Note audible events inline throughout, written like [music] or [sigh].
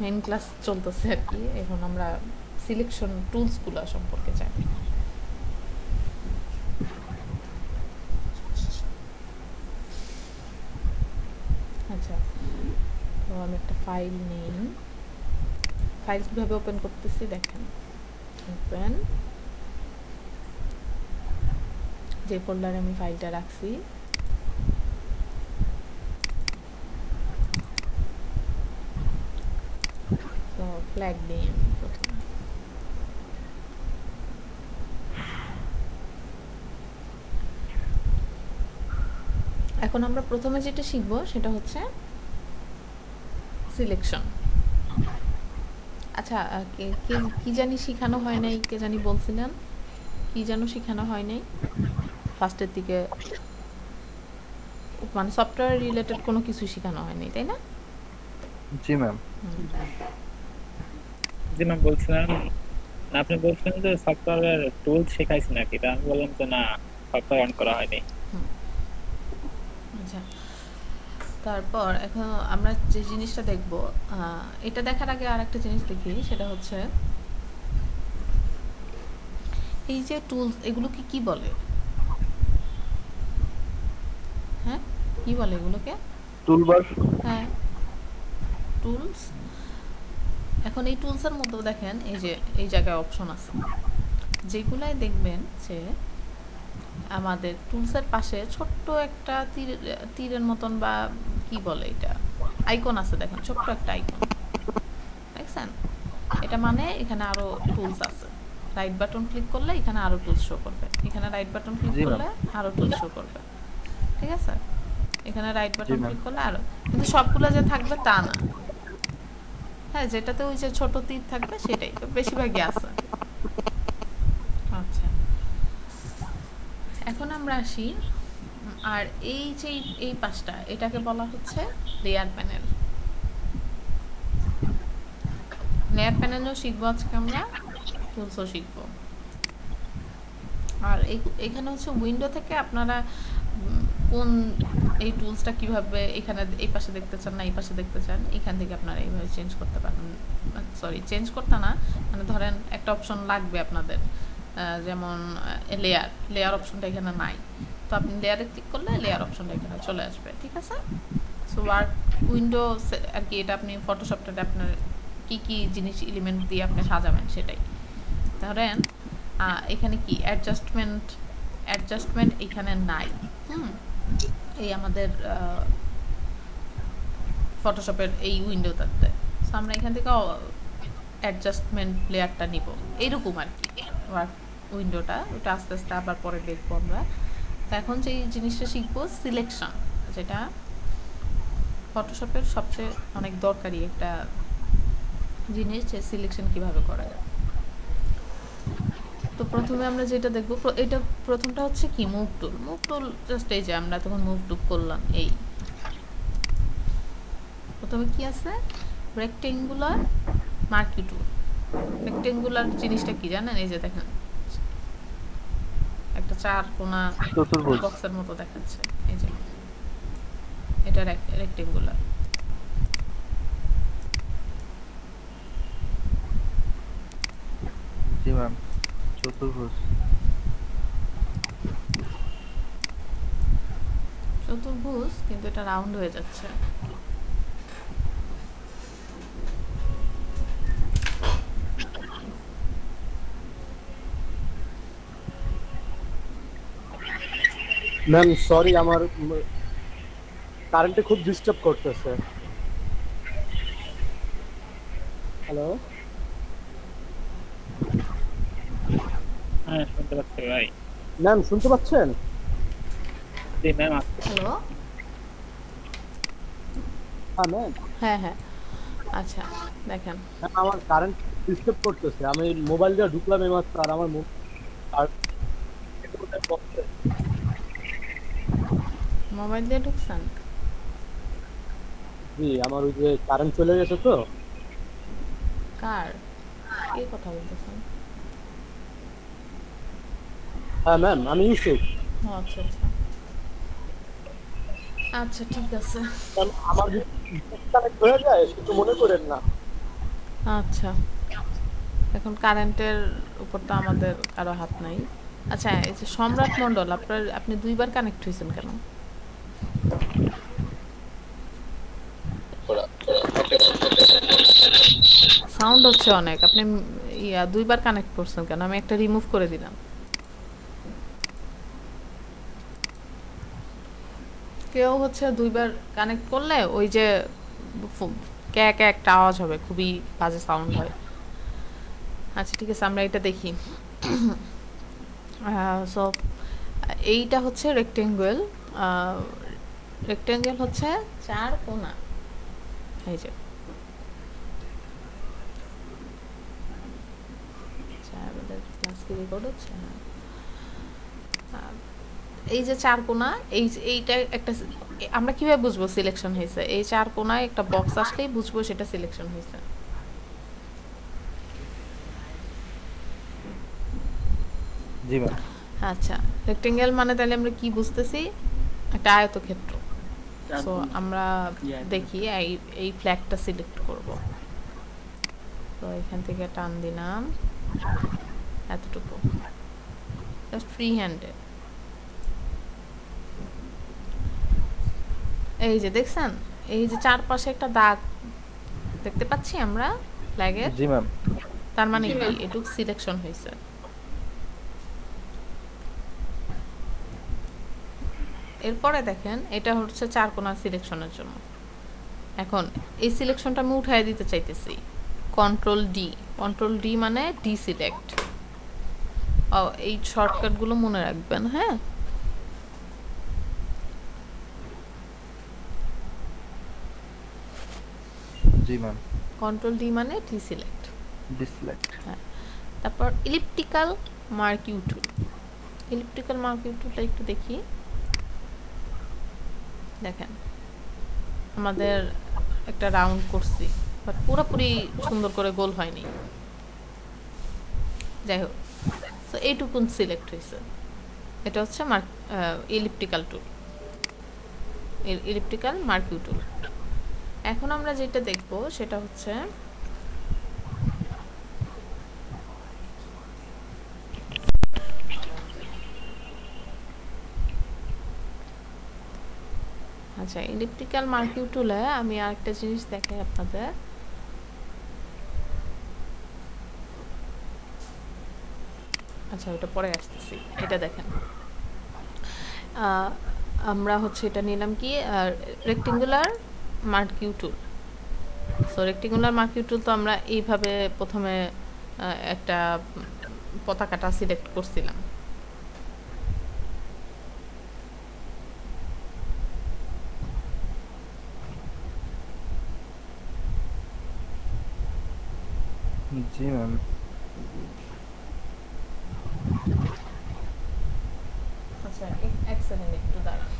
Main class চলতেছে আর কি। এখন আমরা সিলেকশন টুলসগুলো সম্পর্কে জানি। আচ্ছা তো আমি একটা ফাইল নেই। ফাইল কীভাবে ওপেন করতেছি দেখেন। ওপেন যে ফোল্ডারে আমি ফাইলটা রাখছি তো ফ্ল্যাগ দিই আমি প্রথমে। এখন আমরা প্রথমে যেটা শিখব সেটা হচ্ছে সিলেকশন আচ্ছা কে জানি শেখানো হয় নাই কে জানি বলছিলেন? কি যেন শেখানো হয় নাই? ফার্স্টের দিকে মানে সফটওয়্যার রিলেটেড কোনো কিছু শেখানো হয়নি তাই না? জি ম্যাম। জি ম্যাম বলছিলাম আপনি বলছিলেন যে সফটওয়্যারের টুলস শেখাইছি নাকি তা আমি বললাম যে না সফটওয়্যার অন করা হয়নি। আচ্ছা তারপর এখন আমরা যে জিনিসটা দেখব এটা দেখার আগে আর একটা জিনিস দেখি সেটা হচ্ছে এই যে টুলস এগুলোকে কি বলে? হ্যাঁ কি বলে এগুলোকে? টুলবার হ্যাঁ টুলস এখন এই টুলসের মধ্যে দেখেন এই যে এই জায়গায় অপশন আছে। যেগুলাই দেখবেন যে আমাদের টুলসের পাশে ছোট্ট একটা তীর তীরের মতন বা কি বলে এটা? আইকন আছে দেখেন ছোট্ট একটা আইকন দেখছেন? এটা মানে এখানে আরও টুলস আছে। রাইট বাটন ক্লিক করলে এখানে আরও টুলস শো করবে। এখানে রাইট বাটন ক্লিক করলে আরও টুলস শো করবে। ঠিক আছে? এখানে রাইট বাটন ক্লিক করলে আরও। কিন্তু সবগুলো যে থাকবে তা না। হ্যাঁ যেটাতে ওই যে ছোট তীর থাকবে সেটাই তো বেশিরভাগই আছে। আচ্ছা। এখন আমরা আসি, আর এই যে এই- পাশটা, এটাকে বলা হচ্ছে লেয়ার প্যানেল। লেয়ার প্যানেলও শিখব আজকে আমরা, টুলসও শিখব। আর এখানে হচ্ছে উইন্ডো থেকে আপনারা কোন এই টুলসটা কীভাবে এখানে এই পাশে দেখতে চান না, এই পাশে দেখতে চান, এখান থেকে আপনারা এইভাবে চেঞ্জ করতে পারেন সরি চেঞ্জ করতে না মানে ধরেন একটা অপশন লাগবে আপনাদের যেমন লেয়ার লেয়ার অপশনটা এখানে নাই। তো আপনি লেয়ারে ক্লিক করলে লেয়ার অপশনটা এখানে চলে আসবে, ঠিক আছে? সো ওয়ার্ক উইন্ডো আর কি এটা আপনি ফটোশপটাতে আপনার কি কি জিনিস এলিমেন্ট দিয়ে আপনি সাজাবেন সেটাই। ধরেন এখানে কি? অ্যাডজাস্টমেন্ট অ্যাডজাস্টমেন্ট এখানে নাই। হুম। এই আমাদের ফটোশপের এই উইন্ডোটাতে সো আমরা এখান থেকে অ্যাডজাস্টমেন্ট প্লেয়ারটা নিব। এইরকম আর কি। উইন্ডোটা ওটা আস্তে আস্তে আবার পরে দেখব আমরা। তো এখন যে জিনিসটা শিখব সিলেকশন যেটা ফটোশপের সবচেয়ে অনেক দরকারি একটা জিনিস যে সিলেকশন কীভাবে করা যায়। তো প্রথমে আমরা যেটা দেখব এটা প্রথমটা হচ্ছে কি move tool move tool just এই যে আমরা তখন মুভ টুল করলাম এই। প্রথমে কি আছে? রেক্টেঙ্গুলার মার্কি টুল রেক্টেঙ্গুলার জিনিসটা কি জানেন? এই যে দেখেন। একটা চার কোনা বক্সের মতো দেখাচ্ছে। এই যে। এটা রেক্টেঙ্গুলার জি ম্যাম চতুর্ভুজ। চতুর্ভুজ কিন্তু এটা রাউন্ড হয়ে যাচ্ছে। ম্যাম সরি আমার কারেন্টে খুব ডিস্টার্ব করতেছে। হ্যালো হ্যাঁ শুনতে পাচ্ছি ভাই। ম্যাম শুনতে পাচ্ছেন? জি ম্যাম হ্যালো? হ্যাঁ ম্যাম। হ্যাঁ হ্যাঁ। আচ্ছা দেখেন। আমার কারেন্ট ডিস্টার্ব করতেছে। আমি মোবাইল দিয়ে ঢুকলাম এইমাত্র আর আমার আর মোবাইল দিয়ে ঢুকছেন? জি আমার ওই যে কারেন্ট চলে গেছে তো। কার? কে কথা বলতেছেন? হ্যাঁ ম্যাম আমি ইউসুফ আচ্ছা আচ্ছা আচ্ছা ঠিক আছে। আমার যে কানেক্ট হয়ে যায় কিছু মনে করেন না আচ্ছা। এখন কারেন্টের উপর তো আমাদের কারও হাত নাই। আচ্ছা এই যে সম্রাট মণ্ডল, আপনার, আপনি দুইবার কানেক্ট হয়েছেন কেন? সাউন্ড হচ্ছে অনেক। আপনি, ইয়া, দুইবার কানেক্ট করছেন কেন? আমি একটা রিমুভ করে দিলাম। কেউ হচ্ছে দুইবার কানেক্ট করলে ওই যে ক্যা ক্যা একটা আওয়াজ হবে, খুবই বাজে সাউন্ড হয় আচ্ছা ঠিক আছে, আমরা এটা দেখি সো এইটা হচ্ছে রেক্টেঙ্গুয়েল রেক্টেঙ্গেল হচ্ছে চার কোনা এই যে আমাদের class কি record হচ্ছে? হ্যাঁ। এই যে চার কোণা এই এইটা একটা আমরা কীভাবে বুঝব সিলেকশন হয়েছে? এই চার কোণায় একটা বক্স আসলেই বুঝব সেটা সিলেকশন হয়েছে। জি ম্যাম আচ্ছা রেক্টেঙ্গেল মানে তাহলে আমরা কি বুঝতেছি? একটা আয়তক্ষেত্র। সো আমরা দেখি এই এই ফ্ল্যাগটা সিলেক্ট করব। তো এখান থেকে টান দিলাম। এতটুকু। জাস্ট ফ্রি হ্যান্ডে এই যে দেখছেন? এই যে চারপাশে একটা দাগ। দেখতে পাচ্ছি আমরা ফ্ল্যাগের জি ম্যাম। তার মানে কি? এটুক সিলেকশন হয়েছে। এরপরে দেখেন এটা হচ্ছে চার কোণা সিলেকশনের জন্য। এখন এই সিলেকশনটা আমি উঠাই দিতে চাইতেছি। Control D. কন্ট্রোল ডি মানে ডি সিলেক্ট ও এই শর্টকাটগুলো মনে রাখবেন হ্যাঁ? জি ম্যাম কন্ট্রোল ডি মানে ডি সিলেক্ট ডিসলাইক তারপর elliptical marquee tool elliptical marquee টুলটা একটু দেখি। দেখেন। আমাদের একটা রাউন্ড করছি বাট পুরোপুরি সুন্দর করে গোল হয়নি। যাই হোক। তো এইটুকুন সিলেক্ট হয়েছে এটা হচ্ছে mark elliptical tool elliptical marquee tool এখন আমরা যেটা দেখব সেটা হচ্ছে আচ্ছা ইলেকট্রিক্যাল মার্কিউ টুলে আমি আরেকটা জিনিস দেখাই আপনাদের। আচ্ছা ওটা পরে আসতেছি। এটা দেখেন। আমরা হচ্ছে এটা নিলাম কি? Rectangular marquee tool so rectangular marquee tool তো আমরা এইভাবে প্রথমে একটা পতাকাটা সিলেক্ট করছিলাম। জি ম্যাম আচ্ছা এক- এক সেকেন্ড একটু দাঁড়ান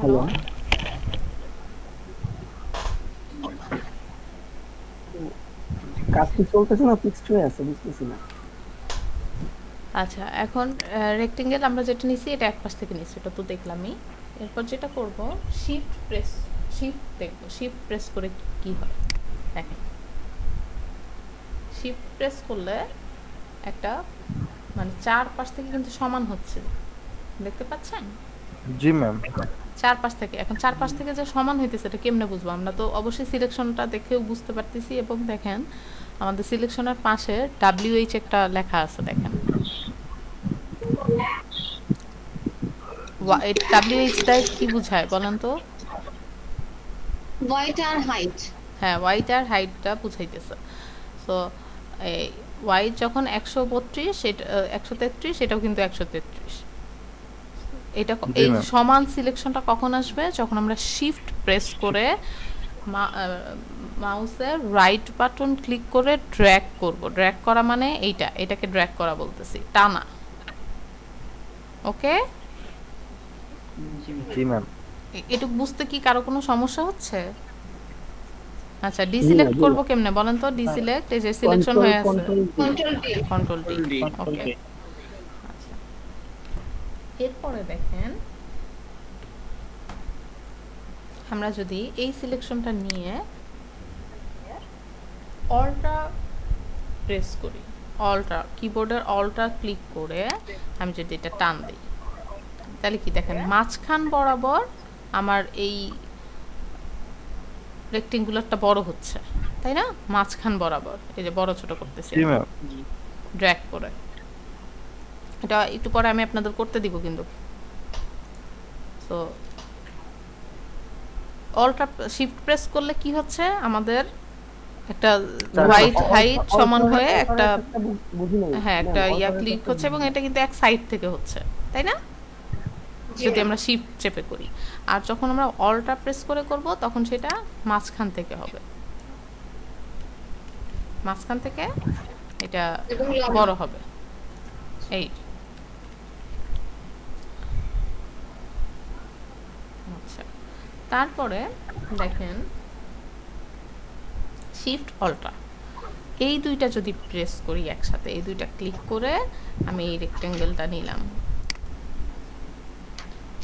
হ্যালো। কাজ কি চলতেছে না ফিক্সড হয়ে আছে বুঝতেছি না? আচ্ছা এখন রেক্টেঙ্গেল আমরা যেটা নিছি এটা এক পাশ থেকে নিছি এটা তো দেখলামই। এরপর যেটা করব শিফট প্রেস শিফট দেখব শিফট প্রেস করে কি- কি হয়? দেখেন। শিফট প্রেস করলে একটা মানে চার পাশ থেকে কিন্তু সমান হচ্ছে। দেখতে পাচ্ছেন? জি ম্যাম চারপাশ থেকে। এখন চারপাশ থেকে যে সমান হইতেছে এটা কেমনে বুঝব? আমরা তো অবশ্যই সিলেকশনটা দেখেও বুঝতে পারতেছি এবং দেখেন আমাদের সিলেকশনের পাশে ডাব্লিউএইচ একটা লেখা আছে দেখেন। ডাব্লিউএইচটা কি বোঝায় বলেন তো? হোয়াইট আর হাইট হ্যাঁ ওয়াইট আর হাইটটা বুঝাইতেছে। সো এই ওয়াইট যখন একশো বত্রিশ এটা একশো তেত্রিশ এটাও কিন্তু একশো তেত্রিশ। এটা এই সমান সিলেকশনটা কখন আসবে? যখন আমরা শিফট প্রেস করে মাউসের রাইট বাটন ক্লিক করে ড্র্যাগ করব। ড্র্যাগ করা মানে এইটা এটাকে ড্র্যাগ করা বলতেছি টানা। ওকে জি ম্যাম এটুকু বুঝতে কি কারও কোনো সমস্যা হচ্ছে? আচ্ছা ডিসিলেক্ট করব কেমনে? বলেন তো ডিসিলেক্ট এই যে সিলেকশন হয়ে আছে। Control D control D okay. আচ্ছা এরপরে দেখেন আমরা যদি এই সিলেকশনটা নিয়ে অলটা প্রেস করি। অলটা কিবোর্ডের অলটা ক্লিক করে আমি যদি এটা টান দিই। তাহলে কি দেখেন মাঝখান বরাবর আমার এই রেক্টেঙ্গুলারটা বড় হচ্ছে তাই না? মাঝখান বরাবর এই যে বড় ছোট করতেছি ড্র্যাগ করে। এটা একটু পরে আমি আপনাদের করতে দিব কিন্তু। তো অলটা শিফট প্রেস করলে কি হচ্ছে? আমাদের একটা হোয়াইট হাইট সমান হয়ে একটা হ্যাঁ একটা ইয়া ক্লিক হচ্ছে এবং এটা কিন্তু এক সাইড থেকে হচ্ছে তাই না? যদি আমরা শিফট চেপে করি। আর যখন আমরা অলটা প্রেস করে করব তখন সেটা মাঝখান থেকে হবে। মাঝখান থেকে এটা বড় হবে। এই আচ্ছা তারপরে দেখেন শিফট অল্টা এই দুইটা যদি প্রেস করি একসাথে এই দুইটা ক্লিক করে আমি এই রেক্টেঙ্গেলটা নিলাম।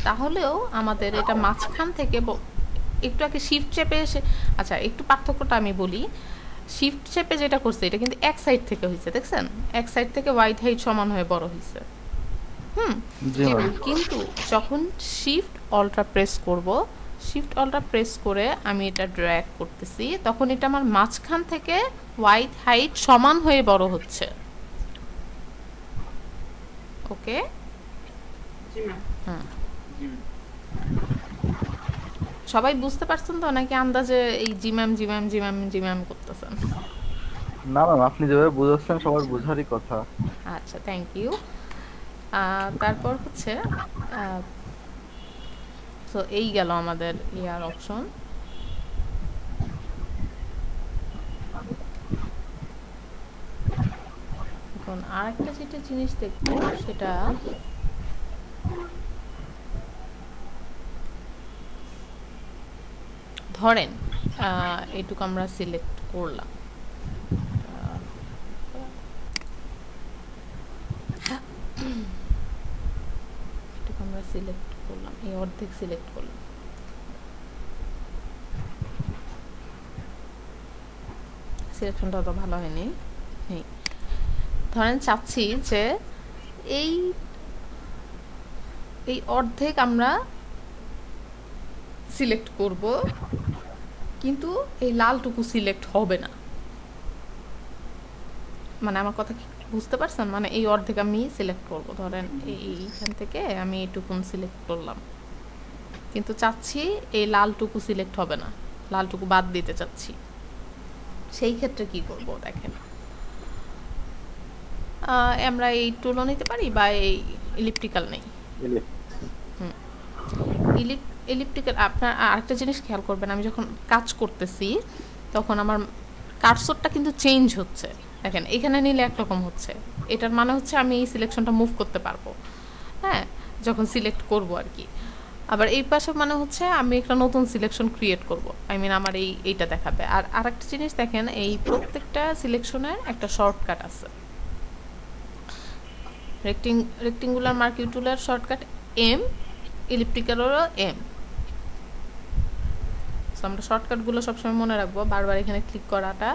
তাহলেও আমাদের এটা মাঝখান থেকে একটু আগে শিফট চেপে এসে আচ্ছা একটু পার্থক্যটা আমি বলি। শিফট চেপে যেটা করছে এটা কিন্তু এক সাইড থেকে হয়েছে দেখছেন? এক সাইড থেকে ওয়াইড হাইট সমান হয়ে বড় হয়েছে হুম? কিন্তু যখন শিফট অল্ট্রা প্রেস করব শিফট অল্ট্রা প্রেস করে আমি এটা ড্র্যাগ করতেছি। তখন এটা আমার মাঝখান থেকে হোয়াইট হাইট সমান হয়ে বড় হচ্ছে। ওকে সবাই বুঝতে পারছেন তো নাকি আন্দাজে এই জিম্যাম জিম্যাম জিম্যাম জিম্যাম করতেছেন? না ম্যাম আপনি যেভাবে বুঝাচ্ছেন সবার বোঝারই কথা। আচ্ছা থ্যাংক ইউ তারপর হচ্ছে তো এই গেল আমাদের ইয়ার অপশন এখন আরেকটা যেটা জিনিস দেখব সেটা ধরেন আহ, এইটুকু আমরা সিলেক্ট করলাম। এটুকু আমরা সিলেক্ট করলাম, এই অর্ধেক সিলেক্ট করলাম। সিলেকশনটা অত ভালো হয়নি ধরেন চাচ্ছি যে এই এই অর্ধেক আমরা সিলেক্ট করব, কিন্তু এই লালটুকু সিলেক্ট হবে না। মানে আমার কথা কি বুঝতে পারছেন? মানে এই অর্ধেক আমি সিলেক্ট করব। ধরেন এইখান থেকে আমি এইটুকুন সিলেক্ট করলাম। কিন্তু চাচ্ছি এই লালটুকু সিলেক্ট হবে না। লালটুকু বাদ দিতে চাচ্ছি। সেই ক্ষেত্রে কি করব দেখেন? আমরা এই টুলও নিতে পারি বা এই ইলিপটিক্যাল নেই? ইলিপ ইলিপটিক্যাল আপনার আরেকটা জিনিস খেয়াল করবেন আমি যখন কাজ করতেছি তখন আমার কার্সরটা কিন্তু চেঞ্জ হচ্ছে। দেখেন, এখানে নিলে একরকম হচ্ছে। এটার মানে হচ্ছে আমি এই সিলেকশনটা মুভ করতে পারব। হ্যাঁ? যখন সিলেক্ট করব আর কি। আবার এই পাশে মানে হচ্ছে আমি একটা নতুন সিলেকশন ক্রিয়েট করব। আই মিন আমার এই, এইটা দেখাবে। আর আরেকটা জিনিস দেখেন, এই প্রত্যেকটা সিলেকশনের একটা শর্টকাট আছে। রেক্টিং রেক্টিঙ্গুলার মার্কিউ টুলের শর্টকাট এম ইলিপটিক্যালেরও এম সো আমরা শর্টকাটগুলো সবসময় মনে রাখব। বারবার এখানে ক্লিক করাটা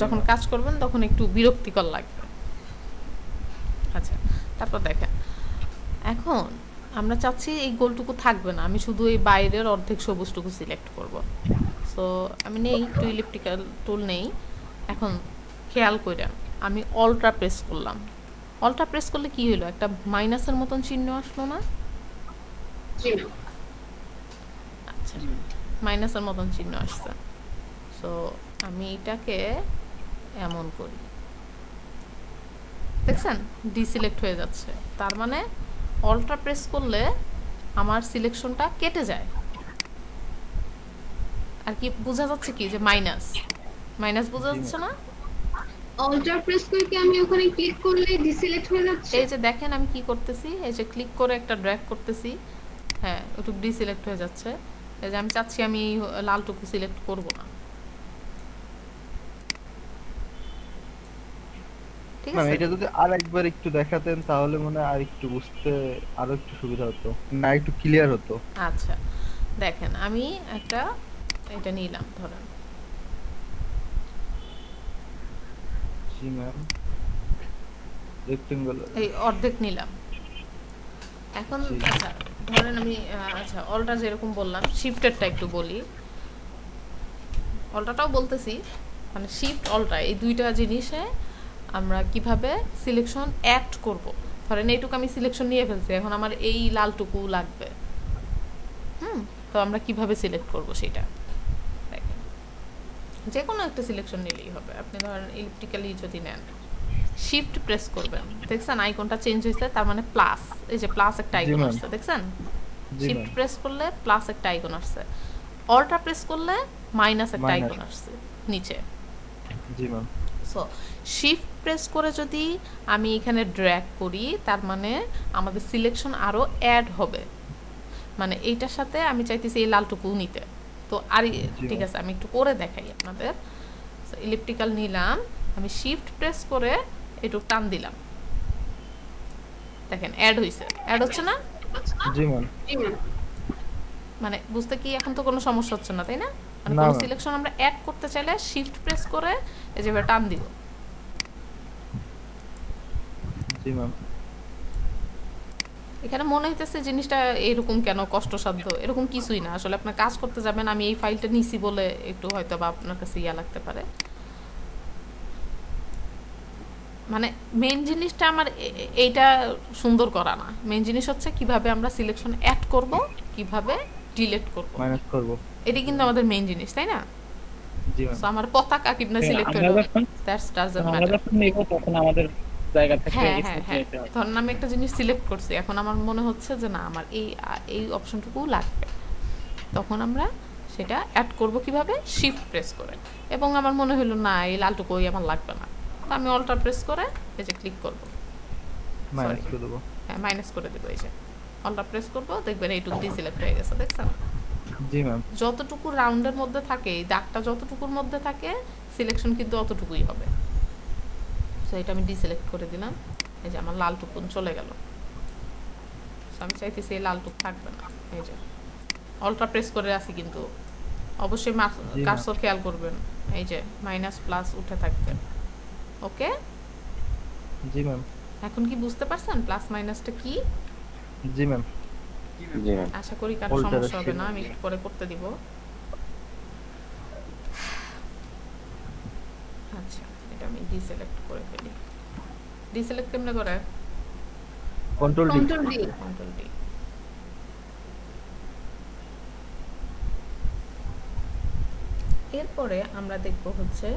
যখন কাজ করবেন তখন একটু বিরক্তিকর লাগবে। আচ্ছা তারপর দেখেন। এখন আমরা চাচ্ছি এই গোলটুকু থাকবে না আমি শুধু এই বাইরের অর্ধেক সবুজটুকু সিলেক্ট করব। সো আমি নেই একটু ইলেকট্রিক্যাল টুল নেই। এখন খেয়াল করেন আমি অল্ট্রা প্রেস করলাম। অল্ট্রা প্রেস করলে কি হলো একটা মাইনাসের মতন চিহ্ন আসলো না? আচ্ছা মাইনাসের মতন চিহ্ন আসছে। সো আমি এটাকে এমন করি। দেখছেন? ডিসিলেক্ট হয়ে যাচ্ছে। তার মানে অল্ট্রা প্রেস করলে আমার সিলেকশনটা কেটে যায়। আর কি বোঝা যাচ্ছে কি? যে মাইনাস মাইনাস বোঝা যাচ্ছে না? অল্টার প্রেস করে কি আমি ওখানে ক্লিক করলে ডিসিলেক্ট হয়ে যাচ্ছে? এই যে দেখেন আমি কি করতেছি? এই যে ক্লিক করে একটা ড্র্যাগ করতেছি। হ্যাঁ ওটুকু ডিসিলেক্ট হয়ে যাচ্ছে। এই যে আমি চাচ্ছি আমি লালটুকু সিলেক্ট করব না। ঠিক আছে? এটা যদি আর একবার একটু দেখাতেন তাহলে মনে আর একটু বুঝতে আরও একটু সুবিধা হতো। না একটু ক্লিয়ার হতো। আচ্ছা দেখেন আমি একটা এটা নিলাম ধরেন। জি ম্যাম রেক্টেঙ্গুলার এই অর্ধেক নিলাম। এখন আচ্ছা ধরেন আমি আচ্ছা অলটা যেরকম বললাম শিফটেরটা একটু বলি। অলটাটাও বলতেছি মানে শিফট অলটা এই দুইটা জিনিসে আমরা কীভাবে সিলেকশন অ্যাড করব? ধরেন এইটুকু আমি সিলেকশন নিয়ে ফেলছি এখন আমার এই লালটুকু লাগবে। হুম? তো আমরা কীভাবে সিলেক্ট করব সেটা? যে কোনো একটা সিলেকশন নিলেই হবে। আপনি ধরেন ইলেকট্রিক্যালি যদি নেন শিফট প্রেস করবেন। দেখছেন? আইকনটা চেঞ্জ হয়েছে তার মানে প্লাস এই যে প্লাস একটা আইকন আসছে দেখছেন? শিফট প্রেস করলে প্লাস একটা আইকন আসছে। অল্টা প্রেস করলে মাইনাস একটা আইকন আসছে নিচে। জি ম্যাম সো শিফট প্রেস করে যদি আমি এখানে ড্র্যাগ করি তার মানে আমাদের সিলেকশন আরও অ্যাড হবে। মানে এইটার সাথে আমি চাইতেছি এই লালটুকু নিতে। তো আর ঠিক আছে আমি একটু করে দেখাই আপনাদের। ইলেকট্রিক্যাল নিলাম। আমি শিফট প্রেস করে একটু টান দিলাম। দেখেন অ্যাড হয়েছে অ্যাড হচ্ছে না? জি ম্যাম। জি ম্যাম। মানে বুঝতে কি এখন তো কোনো সমস্যা হচ্ছে না তাই না? মানে কোনো সিলেকশন আমরা অ্যাড করতে চাইলে শিফট প্রেস করে এই যে টান দিব। জি ম্যাম এখানে মনে হইতেছে জিনিসটা এরকম কেন? কষ্টসাধ্য। এরকম কিছুই না। আসলে আপনার কাজ করতে যাবেন আমি এই ফাইলটা নিছি বলে একটু হয়তো বা আপনার কাছে ইয়া লাগতে পারে। মানে মেন জিনিসটা আমার এইটা সুন্দর করা না। মেন জিনিস হচ্ছে কীভাবে আমরা সিলেকশন অ্যাড করব কীভাবে ডিলিট করব। মাইনাস করব। এটা কিন্তু আমাদের মেন জিনিস তাই না? জি ম্যাম আমার পতাকা কীভাবে সিলেক্ট করব দ্যাটস ডাজন্ট আমরা ম্যাটার যখন নিব তখন আমাদের জায়গা থেকে হ্যাঁ হ্যাঁ হ্যাঁ। ধরুন আমি একটা জিনিস সিলেক্ট করছি এখন আমার মনে হচ্ছে যে না আমার এই এই অপশনটুকু লাগবে। তখন আমরা সেটা অ্যাড করব কীভাবে? শিফট প্রেস করে। এবং আমার মনে হলো না এই লালটুকু ওই আমার লাগবে না। তো আমি অল্টার প্রেস করে এই যে ক্লিক করব। মাইনাস করে দেবো। হ্যাঁ মাইনাস করে দেবো এই যে। অল্টার প্রেস করব দেখবেন এইটুকু ডিসিলেক্ট হয়ে গেছে দেখছেন? জি ম্যাম যতটুকু রাউন্ডের মধ্যে থাকে এই দাগটা যতটুকুর মধ্যে থাকে সিলেকশন কিন্তু অতটুকুই হবে। সো এটা আমি ডিসিলেক্ট করে দিলাম। এই যে আমার লাল টুকুন চলে গেল। So আমি চাইতেছি এই লাল টুক থাকবে না। এই যে। অল্ট্রা প্রেস করে আছি কিন্তু। অবশ্যই কার্সর খেয়াল করবেন। এই যে মাইনাস প্লাস উঠে থাকবে। ওকে? জি ম্যাম। এখন কি বুঝতে পারছেন? প্লাস মাইনাসটা কি? জি ম্যাম। জি ম্যাম। আশা করি কারও সমস্যা হবে না। আমি একটু পরে করতে দিব আচ্ছা এটা আমি ডিসিলেক্ট করে ফেলি। ডিসিলেক্ট কেমনে করে? Control D control D control D এরপরে আমরা দেখব হচ্ছে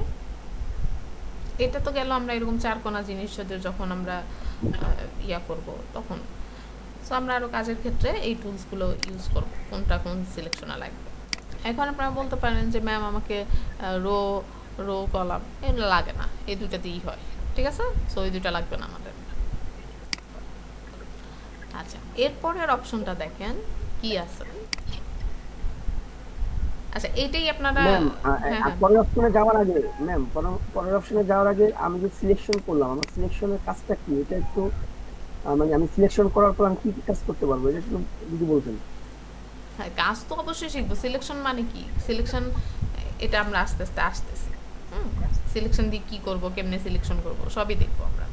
এটা তো গেল আমরা এরকম চার কোনা জিনিস যদি যখন আমরা আহ, ইয়া করব তখন। সো আমরা আরও কাজের ক্ষেত্রে এই টুলসগুলো ইউজ করব কোনটা কোন সিলেকশনে লাগবে। এখন আপনারা বলতে পারেন যে ম্যাম আমাকে রো রো কলাম এগুলো লাগে না। এই দুইটা দিয়েই হয় ঠিক আছে? সো এই দুইটা লাগবে না আমাদের। আচ্ছা এরপরের অপশনটা দেখেন কি আছে? আচ্ছা এইটাই আপনারা হ্যাঁ হ্যাঁ। পরের অপশনে যাওয়ার আগে ম্যাম পরের অপশনে যাওয়ার আগে আমি যে সিলেকশন করলাম আমার সিলেকশনের কাজটা কি? এটা একটু মানে আমি সিলেকশন করার পর আমি কি কি কাজ করতে পারব? এটা একটু যদি বলতেন। হ্যাঁ কাজ তো অবশ্যই শিখব। সিলেকশন মানে কি? সিলেকশন এটা আমরা আস্তে আস্তে আসতেছি। হুম সিলেকশন দিয়ে কি করব কেমনে সিলেকশন করব সবই দেখব আমরা।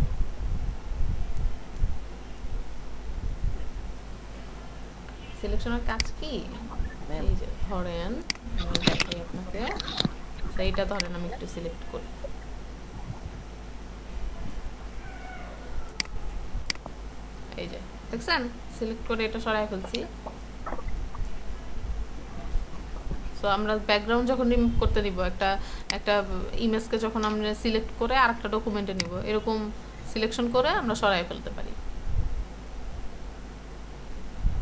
সিলেকশনের কাজ কি? ধরেন আপনাকে। সেইটা ধরেন আমি একটু সিলেক্ট করি। এই যে দেখছেন? সিলেক্ট করে এটা সরাই ফেলছি। সো আমরা ব্যাকগ্রাউন্ড যখন রিমুভ করতে নিব একটা একটা ইমেজকে যখন আমরা সিলেক্ট করে আর একটা ডকুমেন্টে নিব এরকম সিলেকশন করে আমরা সরাই ফেলতে পারি।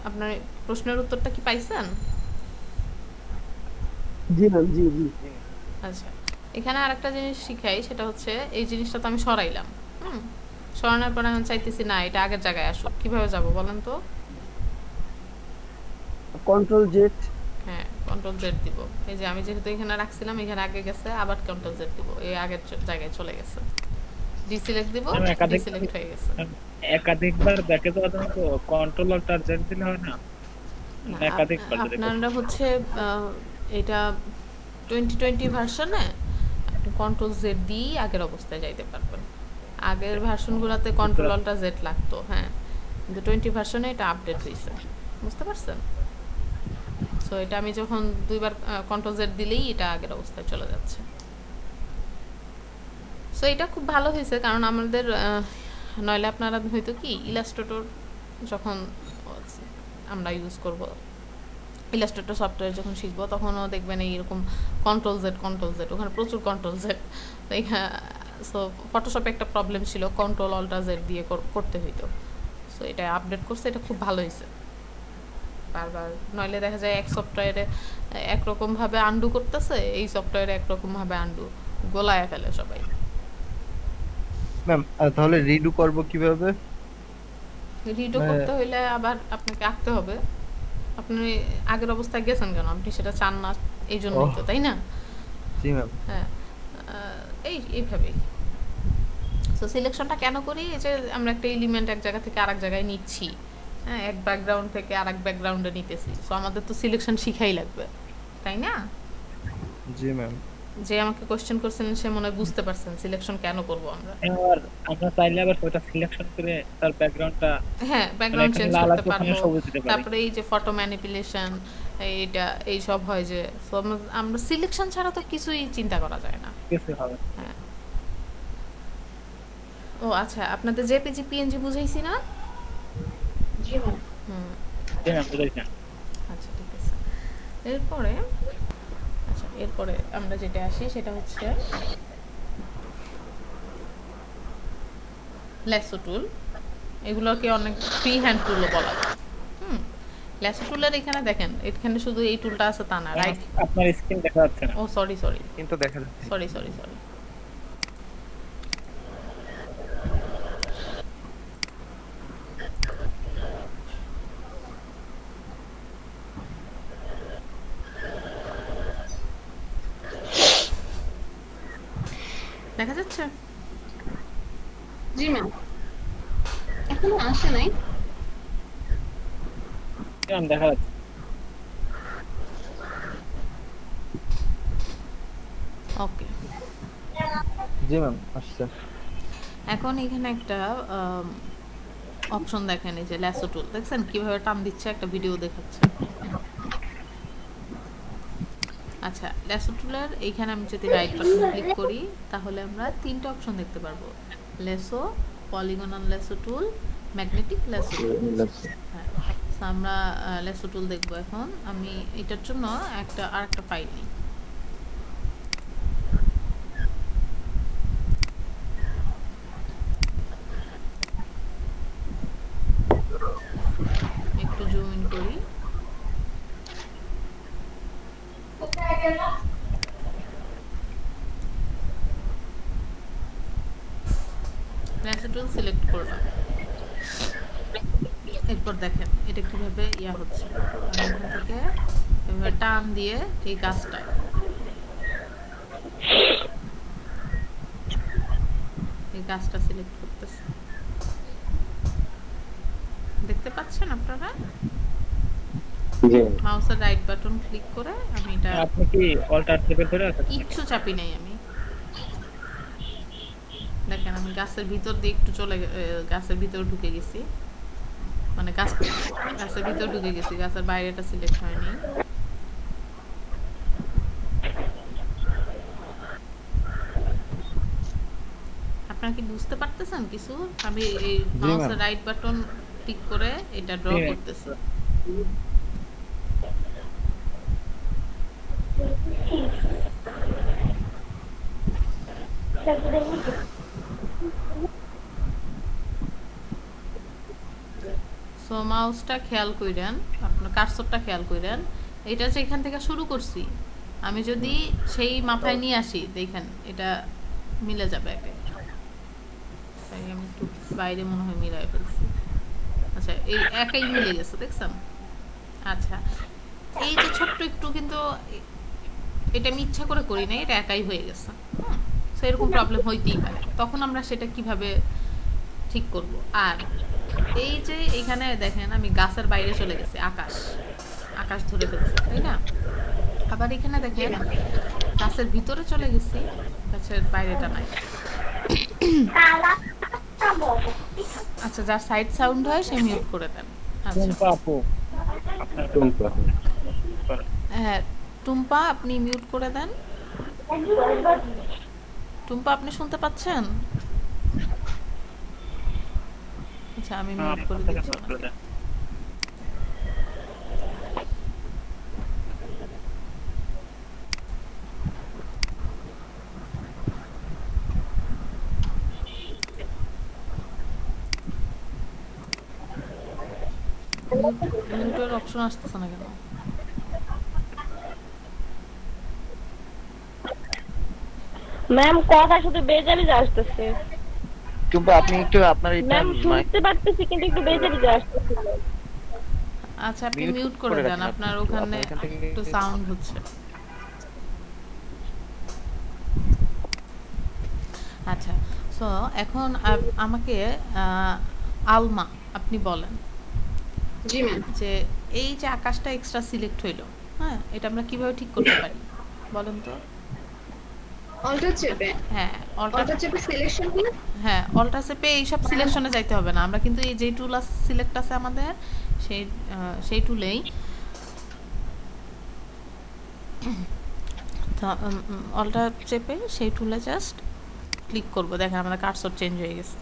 আপনার প্রশ্নের উত্তরটা কি পাইছেন? জি ম্যাম জি জি। আচ্ছা এখানে আরেকটা জিনিস শিখাই সেটা হচ্ছে এই জিনিসটা তো আমি সরাইলাম হুম? সরানোর পর এখন চাইতেছি না এটা আগের জায়গায় আসুক। কীভাবে যাব বলেন তো? কন্ট্রোল জেড হ্যাঁ কন্ট্রোল জেড দিব। এই যে আমি যেহেতু এখানে রাখছিলাম এখানে আগে গেছে আবার কন্ট্রোল জেড দিব। এই আগের জায়গায় চলে গেছে। ডিসিলেক্ট দিব ডিসিলেক্ট হয়ে গেছে। একাধিকবার ব্যাকে যাওয়ার জন্য তো কন্ট্রোল আর টার্গেট দিলে হয় না। না, একাধিকবার আপনারা হচ্ছে এটা টোয়েন্টি টোয়েন্টি ভার্সনে আপনি কন্ট্রোল জেড দিয়েই আগের অবস্থায় যাইতে পারবেন। আগের ভার্সনগুলোতে কন্ট্রোল অল্টা জেড লাগতো হ্যাঁ। কিন্তু টোয়েন্টি ভার্সনে এটা আপডেট হয়েছে বুঝতে পারছেন? সো এটা আমি যখন দুইবার কন্ট্রোল জেড দিলেই এটা আগের অবস্থায় চলে যাচ্ছে। সো এটা খুব ভালো হয়েছে কারণ আমাদের নইলে আপনারা হয়তো কি ইলাস্ট্রেটর যখন আমরা ইউজ করব ইলাস্ট্রেটর সফটওয়্যার যখন শিখব, তখনও দেখবেন এইরকম কন্ট্রোল জেড কন্ট্রোল জেড ওখানে প্রচুর কন্ট্রোল জেড সো ফটোশপে একটা প্রবলেম ছিল কন্ট্রোল অল্টা জেড দিয়ে করতে হইতো। সো এটা আপডেট করছে, এটা খুব ভালো হয়েছে। বারবার। নইলে দেখা যায় এক সফটওয়্যারে একরকমভাবে আন্ডু করতেছে এই সফটওয়্যারে একরকমভাবে আন্ডু গোলায় ফেলে সবাই। ম্যাম তাহলে রিডু করব কীভাবে? রিডো হ্যাঁ। করতে হইলে আবার আপনাকে আঁকতে হবে। আপনি আগের অবস্থায় গেছেন কেন? আপনি সেটা চান না এই জন্যই তো তাই না? জি ম্যাম হ্যাঁ। এই এইভাবেই। সো সিলেকশনটা কেন করি? এই যে আমরা একটা এলিমেন্ট এক জায়গা থেকে আরেক জায়গায় নিচ্ছি। হ্যাঁ এক ব্যাকগ্রাউন্ড থেকে আরেক ব্যাকগ্রাউন্ডে নিতেছি। সো আমাদের তো সিলেকশন শিখাই লাগবে তাই না? জি ম্যাম যে আমাকে কোশ্চেন করছেন সে মনে হয় বুঝতে পারছেন সিলেকশন কেন করব আমরা। এবার আমরা চাইলে আবার ওটা সিলেকশন করে তার ব্যাকগ্রাউন্ডটা হ্যাঁ মানে ব্যাকগ্রাউন্ড চেঞ্জ করতে পারব। তারপরে এই যে ফটো ম্যানিপুলেশন এইটা এই সব হয় যে so আমরা- আমরা সিলেকশন ছাড়া তো কিছুই চিন্তা করা যায় না। কিছু হবে ও আচ্ছা আপনাদের জেপিজি পিএনজি বুঝাইছি না? জি ম্যাম জি ম্যাম বুঝাইছি আচ্ছা ঠিক আছে। এরপরে আচ্ছা এরপরে আমরা যেটা আসি সেটা হচ্ছে ল্যাসো টুল। এগুলোকে অনেক ফ্রি হ্যান্ড টুলও বলা যায়। হুম ল্যাসো টুলের এখানে দেখেন এখানে শুধু এই টুলটা আছে তা না রাইট আপনার স্ক্রিন দেখা যাচ্ছে না। ও সরি সরি কিন্তু দেখা যাচ্ছে। সরি সরি সরি দেখা যাচ্ছে? জি ম্যাম এখনও আসে নাই? ম্যাম দেখা যাচ্ছে। ওকে। জি ম্যাম আসছে। এখন এখানে একটা অপশন দেখেন এই যে ল্যাসো টুল দেখছেন? কীভাবে টান দিচ্ছে একটা ভিডিও দেখাচ্ছে। আচ্ছা ল্যাসো টুলের এইখানে আমি যদি রাইট বাটন ক্লিক করি তাহলে আমরা তিনটা অপশন দেখতে পারব। Lasso polygonal lasso tool magnetic lasso tool হ্যাঁ আমরা লেসো টুল দেখব এখন। আমি এটার জন্য একটা আর একটা ফাইল নিই একটু জুম ইন করি ল্যাসো টুল সিলেক্ট করলাম এরপর দেখেন এটা কীভাবে ইয়া হচ্ছে আমি এখান থেকে এভাবে টান দিয়ে এই গাছটা এই গাছটা সিলেক্ট করতেছে। দেখতে পাচ্ছেন আপনারা? মাউসের রাইট বাটন ক্লিক করে আমি এটা আপনি কি অল্টার টেপে ধরে আছেন? কিচ্ছু চাপি নাই আমি। দেখেন আমি গাছের ভিতর দিয়ে একটু চলে গে- গাছের ভিতর ঢুকে গেছি। মানে গাছ গাছের ভিতর ঢুকে গেছি গাছের বাইরেটা সিলেক্ট হয়নি। আপনারা কি বুঝতে পারতেছেন কিছু? আমি এই মাউসের রাইট বাটন ক্লিক করে এটা ড্র করতেছি। সো মাউসটা খেয়াল কইরেন আপনার কার্সরটা খেয়াল কইরেন। এটা যে এখান থেকে শুরু করছি আমি যদি সেই মাথায় নিয়ে আসি দেখেন এটা মিলে যাবে একে। তাই আমি একটু বাইরে মনে হয় মিলাই ফেলছি। আচ্ছা এই একাই মিলে গেছে, দেখছেন? আচ্ছা এই যে ছোট্ট একটু কিন্তু এটা আমি ইচ্ছা করে করি না এটা একাই হয়ে গেছে। তো এরকম প্রবলেম হইতেই পারে। তখন আমরা সেটা কীভাবে ঠিক করব? আর এই যে এখানে দেখেন, আমি গাছের বাইরে চলে গেছি, আকাশ। আকাশ ধরে ফেলছি, তাই না? আবার এখানে দেখেন, গাছের ভিতরে চলে গেছি, গাছের বাইরেটা নাই। আচ্ছা যার সাইড সাউন্ড হয় সে মিউট করে দেন। আচ্ছা। হ্যাঁ টুম্পা আপনি মিউট করে দেন। টুম্পা আপনি শুনতে পাচ্ছেন? আচ্ছা আমি মিউট করে দিচ্ছি মিউটের অপশন আসতেছে না কেন? ম্যাম কথা শুধু বেজে বেজে আসতেছে। কিন্তু আপনি একটু আপনার এটা ম্যাম শুনতে পারতেছি কিন্তু একটু বেজে বেজে আসতেছে। আচ্ছা আপনি মিউট করে দেন আপনার ওখানে একটু সাউন্ড হচ্ছে। আচ্ছা সো এখন আমাকে আহ, আলমা আপনি বলেন। জি ম্যাম যে এই যে আকাশটা এক্সট্রা সিলেক্ট হইল হ্যাঁ এটা আমরা কীভাবে ঠিক করতে পারি? বলেন তো। অল্টার চেপে হ্যাঁ অল্টার চেপে সিলেকশন হ্যাঁ অল্টার চেপে এইসব সিলেকশনে যাইতে হবে না। আমরা কিন্তু এই যে টুল সিলেক্ট আছে আমাদের সেই সেই টুলেই অল্টার চেপে সেই টুলে জাস্ট ক্লিক করব। দেখেন আমাদের কার্সর চেঞ্জ হয়ে গেছে।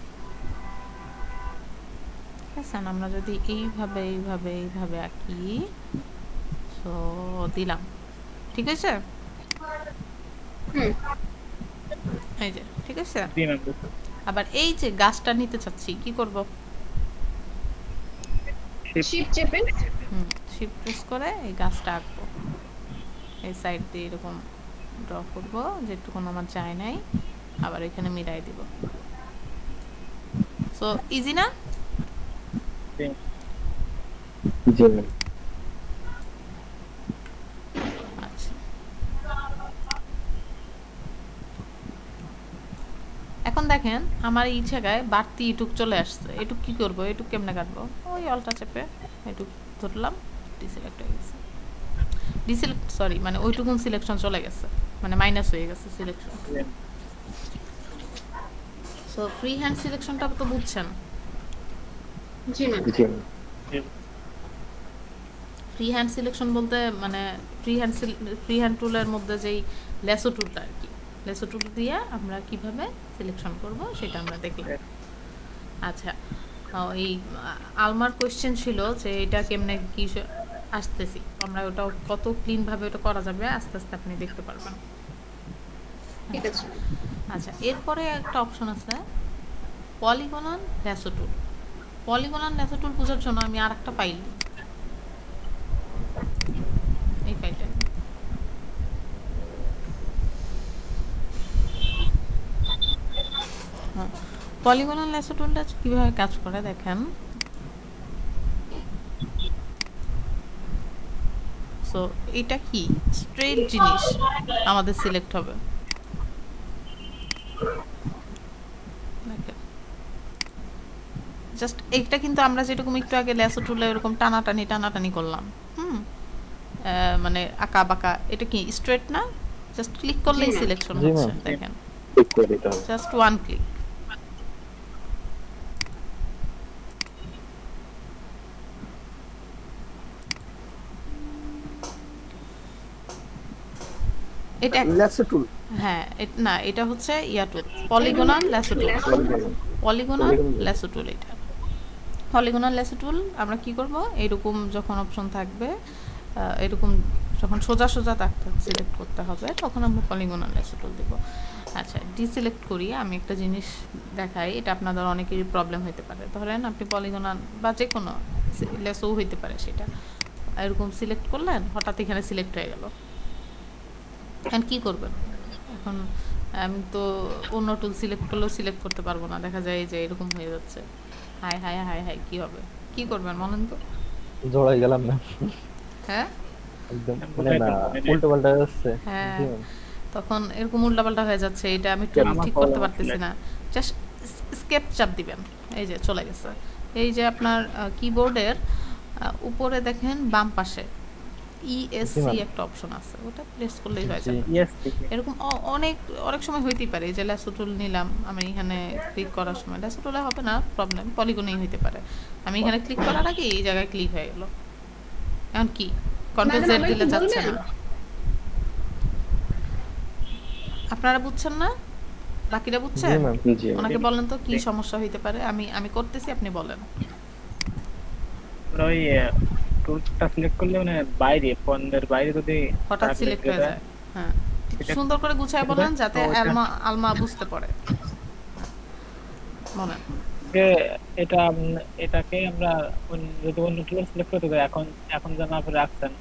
আছে আমরা যদি এইভাবে এইভাবে এইভাবে আঁকি তো দিলাম। ঠিক আছে? এই যে ঠিক আছে? আবার এই যে গাছটা নিতে চাচ্ছি কি করব? শিপ চেপে। হুম শিফট প্রেস করে এই গাছটা আঁকবো। এই সাইড দিয়ে এরকম ড্র করব যেটুকুন আমার যায় নাই। আবার এখানে মিলাই দিব। সো ইজি না? এখন দেখেন আমার এই জায়গায় বাড়তি এটুক চলে আসছে। এটুক কি করব? এটুক কেমনে কাটবো? ওই অলটা চেপে এটুক ধরলাম ডিসিলেক্ট হয়ে গেছে। ডিসিলেক্ট সরি মানে ওইটুকুন সিলেকশন চলে গেছে। মানে মাইনাস হয়ে গেছে সিলেকশন। সো ফ্রি হ্যান্ড সিলেকশনটা তো বুঝছেন। জি ম্যাম ফ্রি হ্যান্ড সিলেকশন বলতে মানে ফ্রি হ্যান্ড ফ্রি হ্যান্ড টুলের মধ্যে যেই লেসো টুলটা আর কি লেসো টুল দিয়ে আমরা কীভাবে সিলেকশন করব সেটা আমরা দেখলাম। আচ্ছা এই আলমার কোয়েশ্চেন ছিল যে এটা কেমনে কি আসতেছি। আমরা ওটা কত ক্লিন ভাবে ওটা করা যাবে আস্তে আস্তে আপনি দেখতে পারবেন। ঠিক আছে। আচ্ছা এরপরে একটা অপশন আছে। Polygonal lasso tool polygonal lasso tool বোঝার জন্য আমি আর একটা ফাইল এই ফাইলটা পলিগনাল টুলটা কীভাবে কাজ করে দেখেন। সো এটা কি? স্ট্রেট জিনিস আমাদের সিলেক্ট হবে। জাস্ট এইটা কিন্তু আমরা যেরকম একটু আগে লেসো টুলে ওরকম টানাটানি টানাটানি করলাম। হুম? মানে আঁকা বাঁকা এটা কি স্ট্রেট না? জাস্ট ক্লিক করলেই সিলেকশন হচ্ছে দেখেন। জাস্ট ওয়ান ক্লিক এটা ল্যাসো টুল হ্যাঁ না এটা হচ্ছে ইয়া tool polygonal lasso tool polygonal lasso tool এটা। পলিগোনাল ল্যাসো টুল আমরা কি করব? এরকম যখন অপশন থাকবে এরকম যখন সোজা সোজা তাকটা সিলেক্ট করতে হবে, তখন আমরা পলিগোনাল ল্যাসো টুল দেব। আচ্ছা ডিসিলেক্ট করি, আমি একটা জিনিস দেখাই, এটা আপনাদের অনেকেরই প্রবলেম হতে পারে। ধরেন আপনি পলিগোনাল বা যে কোনো লেসও হইতে পারে সেটা। এরকম সিলেক্ট করলেন, হঠাৎ এখানে সিলেক্ট হয়ে গেল। এখন কি করবেন? এখন আমি তো অন্য টুল সিলেক্ট করলেও সিলেক্ট করতে পারব না। দেখা যায় যে এরকম হয়ে যাচ্ছে। হাই হাই হাই হাই কি হবে? কি করবেন বলেন তো? জড়াই গেলাম না। হ্যাঁ? একদম মানে না উল্টো পাল্টা যাচ্ছে হ্যাঁ। তখন এরকম উল্টাপাল্টা হয়ে যাচ্ছে এটা আমি একটু ঠিক করতে পারতেছি না। জাস্ট স্কেপ চাপ দিবেন এই যে চলে গেছে। এই যে আপনার কিবোর্ডের উপরে দেখেন বাম পাশে। ইএসসি একটা অপশন আছে ওটা প্রেস করলেই হয়ে যাবে। এরকম অনেক অনেক সময় হইতেই পারে যে ল্যাসো টুল নিলাম আমি এখানে ক্লিক করার সময় ল্যাসো টুলে হবে না প্রবলেম পলিগনেই হইতে পারে। আমি এখানে ক্লিক করার আগে এই জায়গায় ক্লিক হয়ে গেল। এখন কি? কন্ট্রোল জেড দিলে যাচ্ছে না? আপনারা বুঝছেন না? বাকিরা বুঝছেন? ওনাকে বলেন তো কি সমস্যা হইতে পারে? আমি আমি করতেছি আপনি বলেন। ওই টুলটা সিলেক্ট করলে মানে বাইরে পণ্যের বাইরে যদি হঠাৎ সিলেক্ট হয়ে যায়, হ্যাঁ। সুন্দর করে গুছায় বলেন যাতে আলমা আলমা বুঝতে পারে। যে এটা এটাকে আমরা যদি অন্য টুল সিলেক্ট করতে যাই এখন এখন যেন আপনি রাখছেন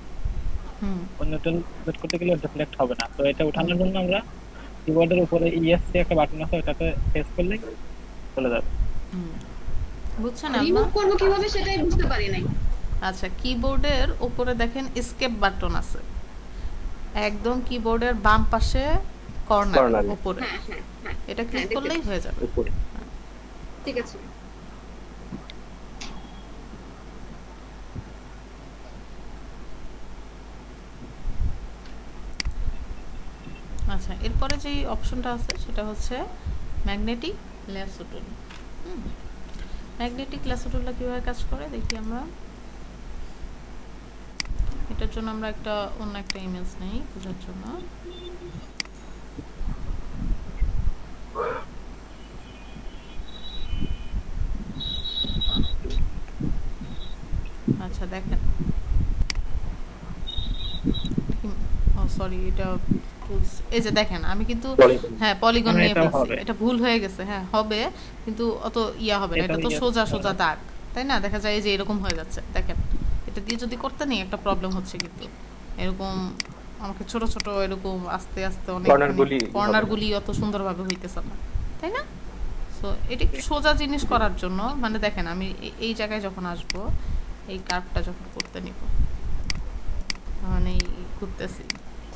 অন্য টুল সিলেক্ট করতে গেলে ওটা সিলেক্ট হবে না। তো এটা উঠানোর জন্য আমরা কিবোর্ডের উপরে ইএসসি একটা বাটন আছে ওটাতে প্রেস করলে চলে যাবে। বুঝছেন আলমা? রিমুভ করব কীভাবে সেটাই বুঝতে পারি নাই। আচ্ছা কিবোর্ডের উপরে দেখেন স্কেপ বাটন আছে। একদম কিবোর্ডের বাম পাশে কর্নার উপরে। হ্যাঁ হ্যাঁ হ্যাঁ এটা ক্লিক করলেই হয়ে যাবে। ঠিক আছে। আচ্ছা এরপরে যেই অপশনটা আছে সেটা হচ্ছে magnetic lasso tool magnetic lasso টুলটা কীভাবে কাজ করে? দেখি আমরা। এটার জন্য আমরা একটা অন্য একটা ইমেজ নেই বোঝার জন্য। আচ্ছা দেখেন। সরি এটা এই যে দেখেন আমি কিন্তু হ্যাঁ পলিগন হ্যাঁ, নিয়ে এটা ভুল হয়ে গেছে হ্যাঁ হবে কিন্তু অত ইয়া হবে না। এটা তো সোজা সোজা দাগ তাই না? দেখা যায় যে এরকম হয়ে যাচ্ছে। দেখেন এটা দিয়ে যদি করতে নেই একটা প্রবলেম হচ্ছে কিন্তু। এরকম আমাকে ছোট ছোট এরকম আস্তে আস্তে অনেক Corner গুলি হবে। কর্নার গুলি অত সুন্দরভাবে হইতেছে না। তাই না? সো এটা একটু সোজা জিনিস করার জন্য মানে দেখেন আমি এই জায়গায় যখন আসব এই কার্ভটা যখন করতে নিব মানে এই ঘুরতেছি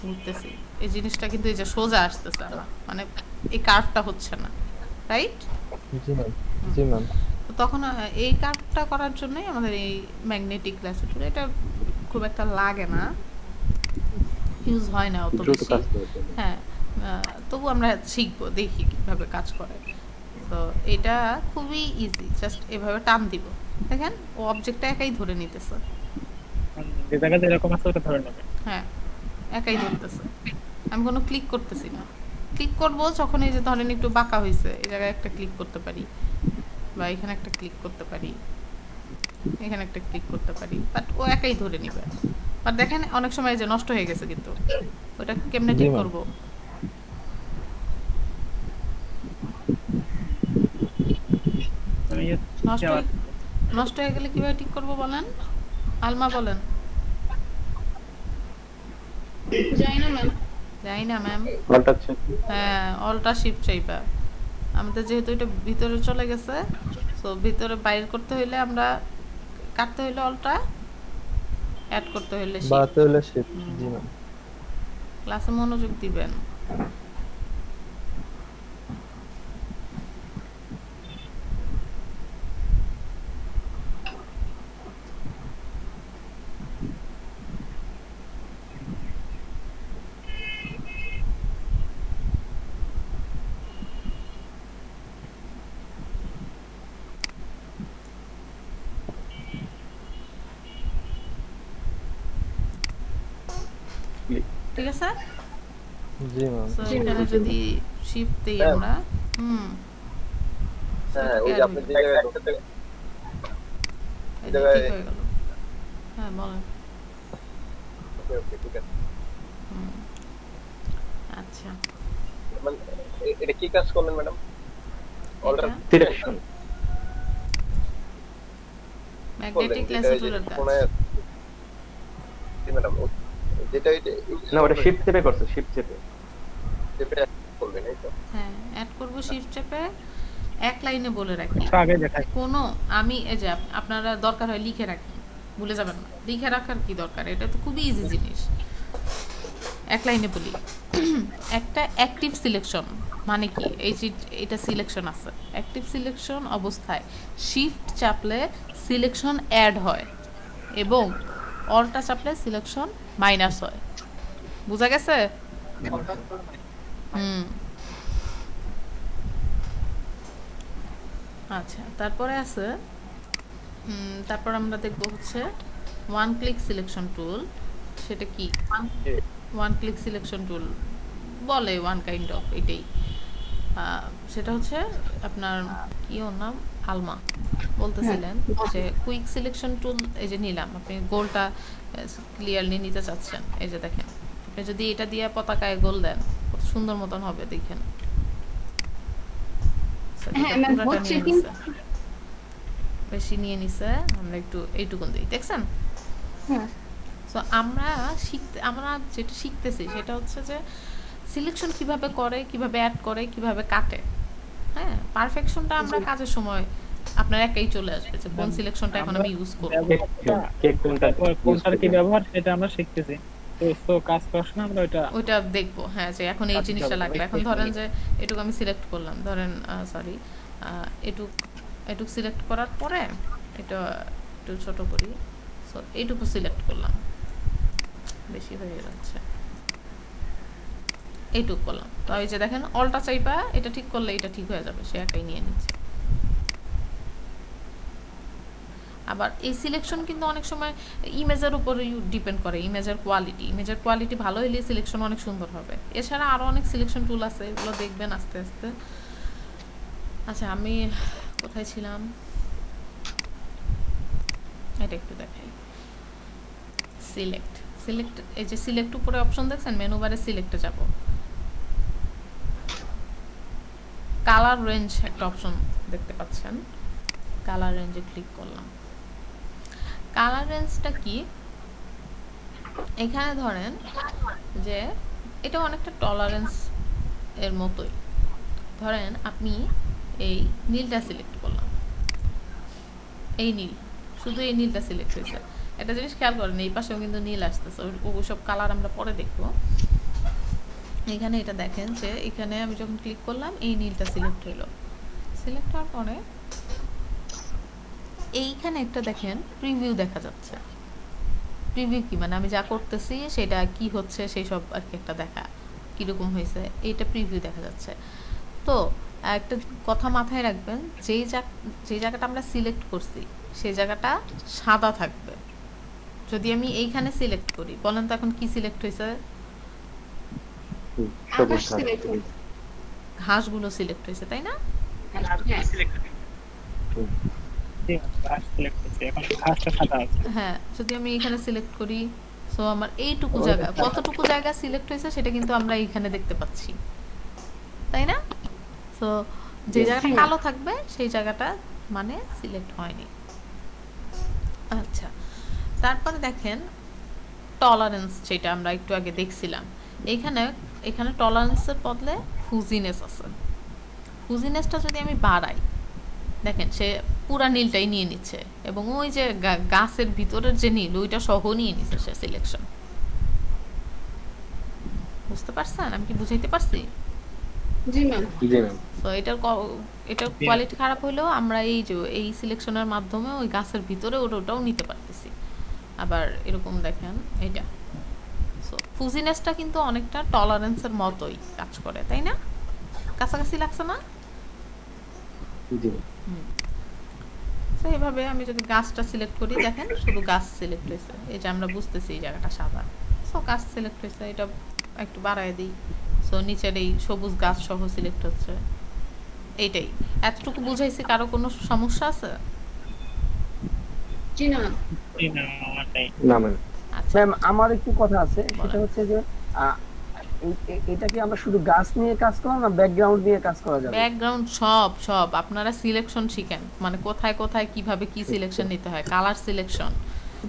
ঘুরতেছি এই জিনিসটা কিন্তু এই যে সোজা আসতেছে আমার। মানে এই কার্ভটা হচ্ছে না। রাইট জি ম্যাম জি ম্যাম তখন এই কার্ভটা করার জন্যই আমাদের এই ম্যাগনেটিক ল্যাসোটুল এটা খুব একটা লাগে না। ইউজ হয় না অত বেশি। হ্যাঁ তবু আমরা শিখব দেখি কীভাবে কাজ করে। তো এটা খুবই ইজি জাস্ট এভাবে টান দিব। দেখেন ও অবজেক্টটা একাই ধরে নিতেছে। যে জায়গাতে এরকম আছে ওটা ধরে নেবে। হ্যাঁ একাই ধরতেছে। আমি কোনো ক্লিক করতেছি না। ক্লিক করব যখন এই যে ধরেন একটু বাঁকা হয়েছে এই জায়গায় একটা ক্লিক করতে পারি। বা এখানে একটা ক্লিক করতে পারি। এখানে একটা ক্লিক করতে পারি। বাট ও একাই ধরে নিবে। বাট দেখেন অনেক সময় যে নষ্ট হয়ে গেছে কিন্তু। ওটা কেমনে ঠিক করব? নষ্ট হয়ে- গেলে কীভাবে ঠিক করব বলেন? আলমা বলেন। যাই না ম্যাম যাই না ম্যাম হ্যাঁ অলটা শিফট চাইবা। আমাদের যেহেতু এটা ভিতরে চলে গেছে তো ভিতরে বাইর করতে হইলে আমরা কাটতে হইলে অলটা অ্যাড করতে হইলে শিফট বাড়াতে হইলে শিফট জি ম্যাম ক্লাসে মনোযোগ দিবেন ঠিক আছে জি ম্যাম সো এখানে যদি শিফট দেই হ্যাঁ। আমরা হুম। হ্যাঁ ওই যে আপনি যে জায়গায় ঢুকতে এই যে জায়গায়- ঠিক হয়ে গেল। হ্যাঁ বলেন। ওকে ওকে ঠিক আছে। আচ্ছা। মানে এটা কি কাজ করলেন ম্যাডাম? অল্টার ম্যাগনেটিক যেটা লেন্স এই যে টুলের কাজ জি ম্যাডাম যেটা এই না ওটা শিফট চেপে করছে শিফট চেপে। চেপে করবেন এই তো? হ্যাঁ অ্যাড করব শিফট চেপে এক লাইনে বলে রাখি। আগে দেখাই। কোনো আমি এই যে আপনারা দরকার হয় লিখে রাখি ভুলে যাবেন না। লিখে রাখার কি দরকার? এটা তো খুবই ইজি জিনিস। এক লাইনে বলি। একটা অ্যাক্টিভ সিলেকশন মানে কি? এই যে এটা সিলেকশন আছে। অ্যাক্টিভ সিলেকশন অবস্থায় শিফট চাপলে সিলেকশন অ্যাড হয় এবং অল্টা চাপলে সিলেকশন মাইনাস হয়। বোঝা গেছে? হুম। আচ্ছা তারপরে আছে তারপর আমরা দেখব হচ্ছে ওয়ান ক্লিক সিলেকশন টুল সেটা কি? ওয়ান ক্লিক সিলেকশন টুল বলে ওয়ান কাইন্ড অফ এটাই। আহ, সেটা হচ্ছে আপনার কি ওর নাম আলমা বলতেছিলেন যে কুইক সিলেকশন টুল এই যে নিলাম আপনি গোলটা ক্লিয়ারলি নিতে চাচ্ছেন এই যে দেখেন। আপনি যদি এটা দিয়ে পতাকায় গোল দেন কত সুন্দর মতন হবে দেখেন। হ্যাঁ। বেশি নিয়ে নিছে আমরা একটু এইটুকুন দিই দেখছেন? হ্যাঁ। সো আমরা শিখতে আমরা যেটা শিখতেছি সেটা হচ্ছে যে সিলেকশন কীভাবে করে কীভাবে অ্যাড করে কীভাবে কাটে। হ্যাঁ পারফেকশনটা আমরা কাজের সময় আপনার একাই চলে আসবে যে কোন সিলেকশনটা এখন আমি ইউজ করব। কোনটার কি ব্যবহার সেটা আমরা শিখতেছি। তো তো কাজ করার সময় আমরা ওইটা ওইটা দেখব হ্যাঁ যে এখন এই জিনিসটা লাগবে। এখন ধরেন যে এটুকু আমি সিলেক্ট করলাম ধরেন সরি এটুক এটুক সিলেক্ট করার পরে এটা একটু ছোট করি সো এইটুকু সিলেক্ট করলাম। বেশি হয়ে যাচ্ছে। এইটুক করলাম। তো এই যে দেখেন অলটা চাইপা এটা ঠিক করলে এটা ঠিক হয়ে যাবে সে একাই নিয়ে নিচ্ছে। আবার এই সিলেকশন কিন্তু অনেক সময় ইমেজের উপরে ডিপেন্ড করে ইমেজের কোয়ালিটি ইমেজের কোয়ালিটি ভালো হলে সিলেকশন অনেক সুন্দর হবে। এছাড়া আরও অনেক সিলেকশন টুল আছে, এগুলো দেখবেন আস্তে আস্তে। আচ্ছা আমি কোথায় ছিলাম? এটা একটু দেখাই। সিলেক্ট সিলেক্ট এই যে সিলেক্ট উপরে অপশন দেখছেন মেনু বারে সিলেক্টে যাব। কালার রেঞ্জ একটা অপশন দেখতে পাচ্ছেন। কালার রেঞ্জে ক্লিক করলাম। কালার রেঞ্জটা কি? এখানে ধরেন যে এটা অনেকটা টলারেন্স এর মতোই। ধরেন আপনি এই নীলটা সিলেক্ট করলাম। এই নীল, শুধু এই নীলটা সিলেক্ট হয়েছে। একটা জিনিস খেয়াল করেন, এই পাশেও কিন্তু নীল আসতেছে সব কালার আমরা পরে দেখব। এখানে এটা দেখেন যে এখানে আমি যখন ক্লিক করলাম, এই নীলটা সিলেক্ট হলো সিলেক্ট হওয়ার পরে এইখানে একটা দেখেন প্রিভিউ দেখা যাচ্ছে। প্রিভিউ কি? মানে আমি যা করতেছি সেটা কি হচ্ছে সেই সব আর কি একটা দেখা। কীরকম হয়েছে? এইটা প্রিভিউ দেখা যাচ্ছে। তো একটা কথা মাথায় রাখবেন যেই জায়গা যেই জায়গাটা আমরা সিলেক্ট করছি সেই জায়গাটা সাদা থাকবে। যদি আমি এইখানে সিলেক্ট করি বলেন তো এখন কি সিলেক্ট হয়েছে? ঘাসগুলো সিলেক্ট হয়েছে তাই না? হ্যাঁ ঘাস সিলেক্ট করছি এখন ঘাসটা সাদা আছে। হ্যাঁ যদি আমি এখানে সিলেক্ট করি সো আমার এইটুকু জায়গা কতটুকু জায়গা সিলেক্ট হয়েছে সেটা কিন্তু আমরা এইখানে দেখতে পাচ্ছি। তাই না? সো যে জায়গাটা কালো থাকবে সেই জায়গাটা মানে সিলেক্ট হয়নি। আচ্ছা তারপরে দেখেন টলারেন্স যেটা আমরা একটু আগে দেখছিলাম। এইখানে এখানে টলারেন্সের বদলে ফুজিনেস আছে। ফুজিনেসটা যদি আমি বাড়াই দেখেন সে পুরা নীলটাই নিয়ে নিচ্ছে এবং ওই যে গাছের ভিতরের যে নীল ওইটা সহ নিয়ে নিচ্ছে সে সিলেকশন বুঝতে পারছেন? আমি কি বুঝাইতে পারছি? জি ম্যাম তো এটার এটার কোয়ালিটি খারাপ হলেও আমরা এই যে এই সিলেকশনের মাধ্যমে ওই গাছের ভিতরে ওটা ওটাও নিতে পারতেছি। আবার এরকম দেখেন এটা সো ফুজিনেসটা কিন্তু অনেকটা টলারেন্সের মতোই কাজ করে তাই না? কাছাকাছি লাগছে না? জি। তো এইভাবে আমি যদি গাছটা সিলেক্ট করি দেখেন শুধু গাছ সিলেক্ট হয়েছে। এই যে আমরা বুঝতেছি এই জায়গাটা সাদা। সো গাছ সিলেক্ট হয়েছে এটা একটু বাড়ায় দিই। সো নিচের এই সবুজ গাছ সহ সিলেক্ট হচ্ছে। এইটাই। এতটুকু বুঝাইছি কারও কোনো সমস্যা আছে? না। আমার ম্যাম আচ্ছা। আমার একটু কথা আছে। সেটা হচ্ছে যে এটা কি আমরা শুধু গাছ নিয়ে কাজ করলাম না ব্যাকগ্রাউন্ড নিয়ে কাজ করা যাবে? ব্যাকগ্রাউন্ড সব সব। আপনারা সিলেকশন শিখেন। মানে কোথায় কোথায় কীভাবে কি সিলেকশন নিতে হয়? কালার সিলেকশন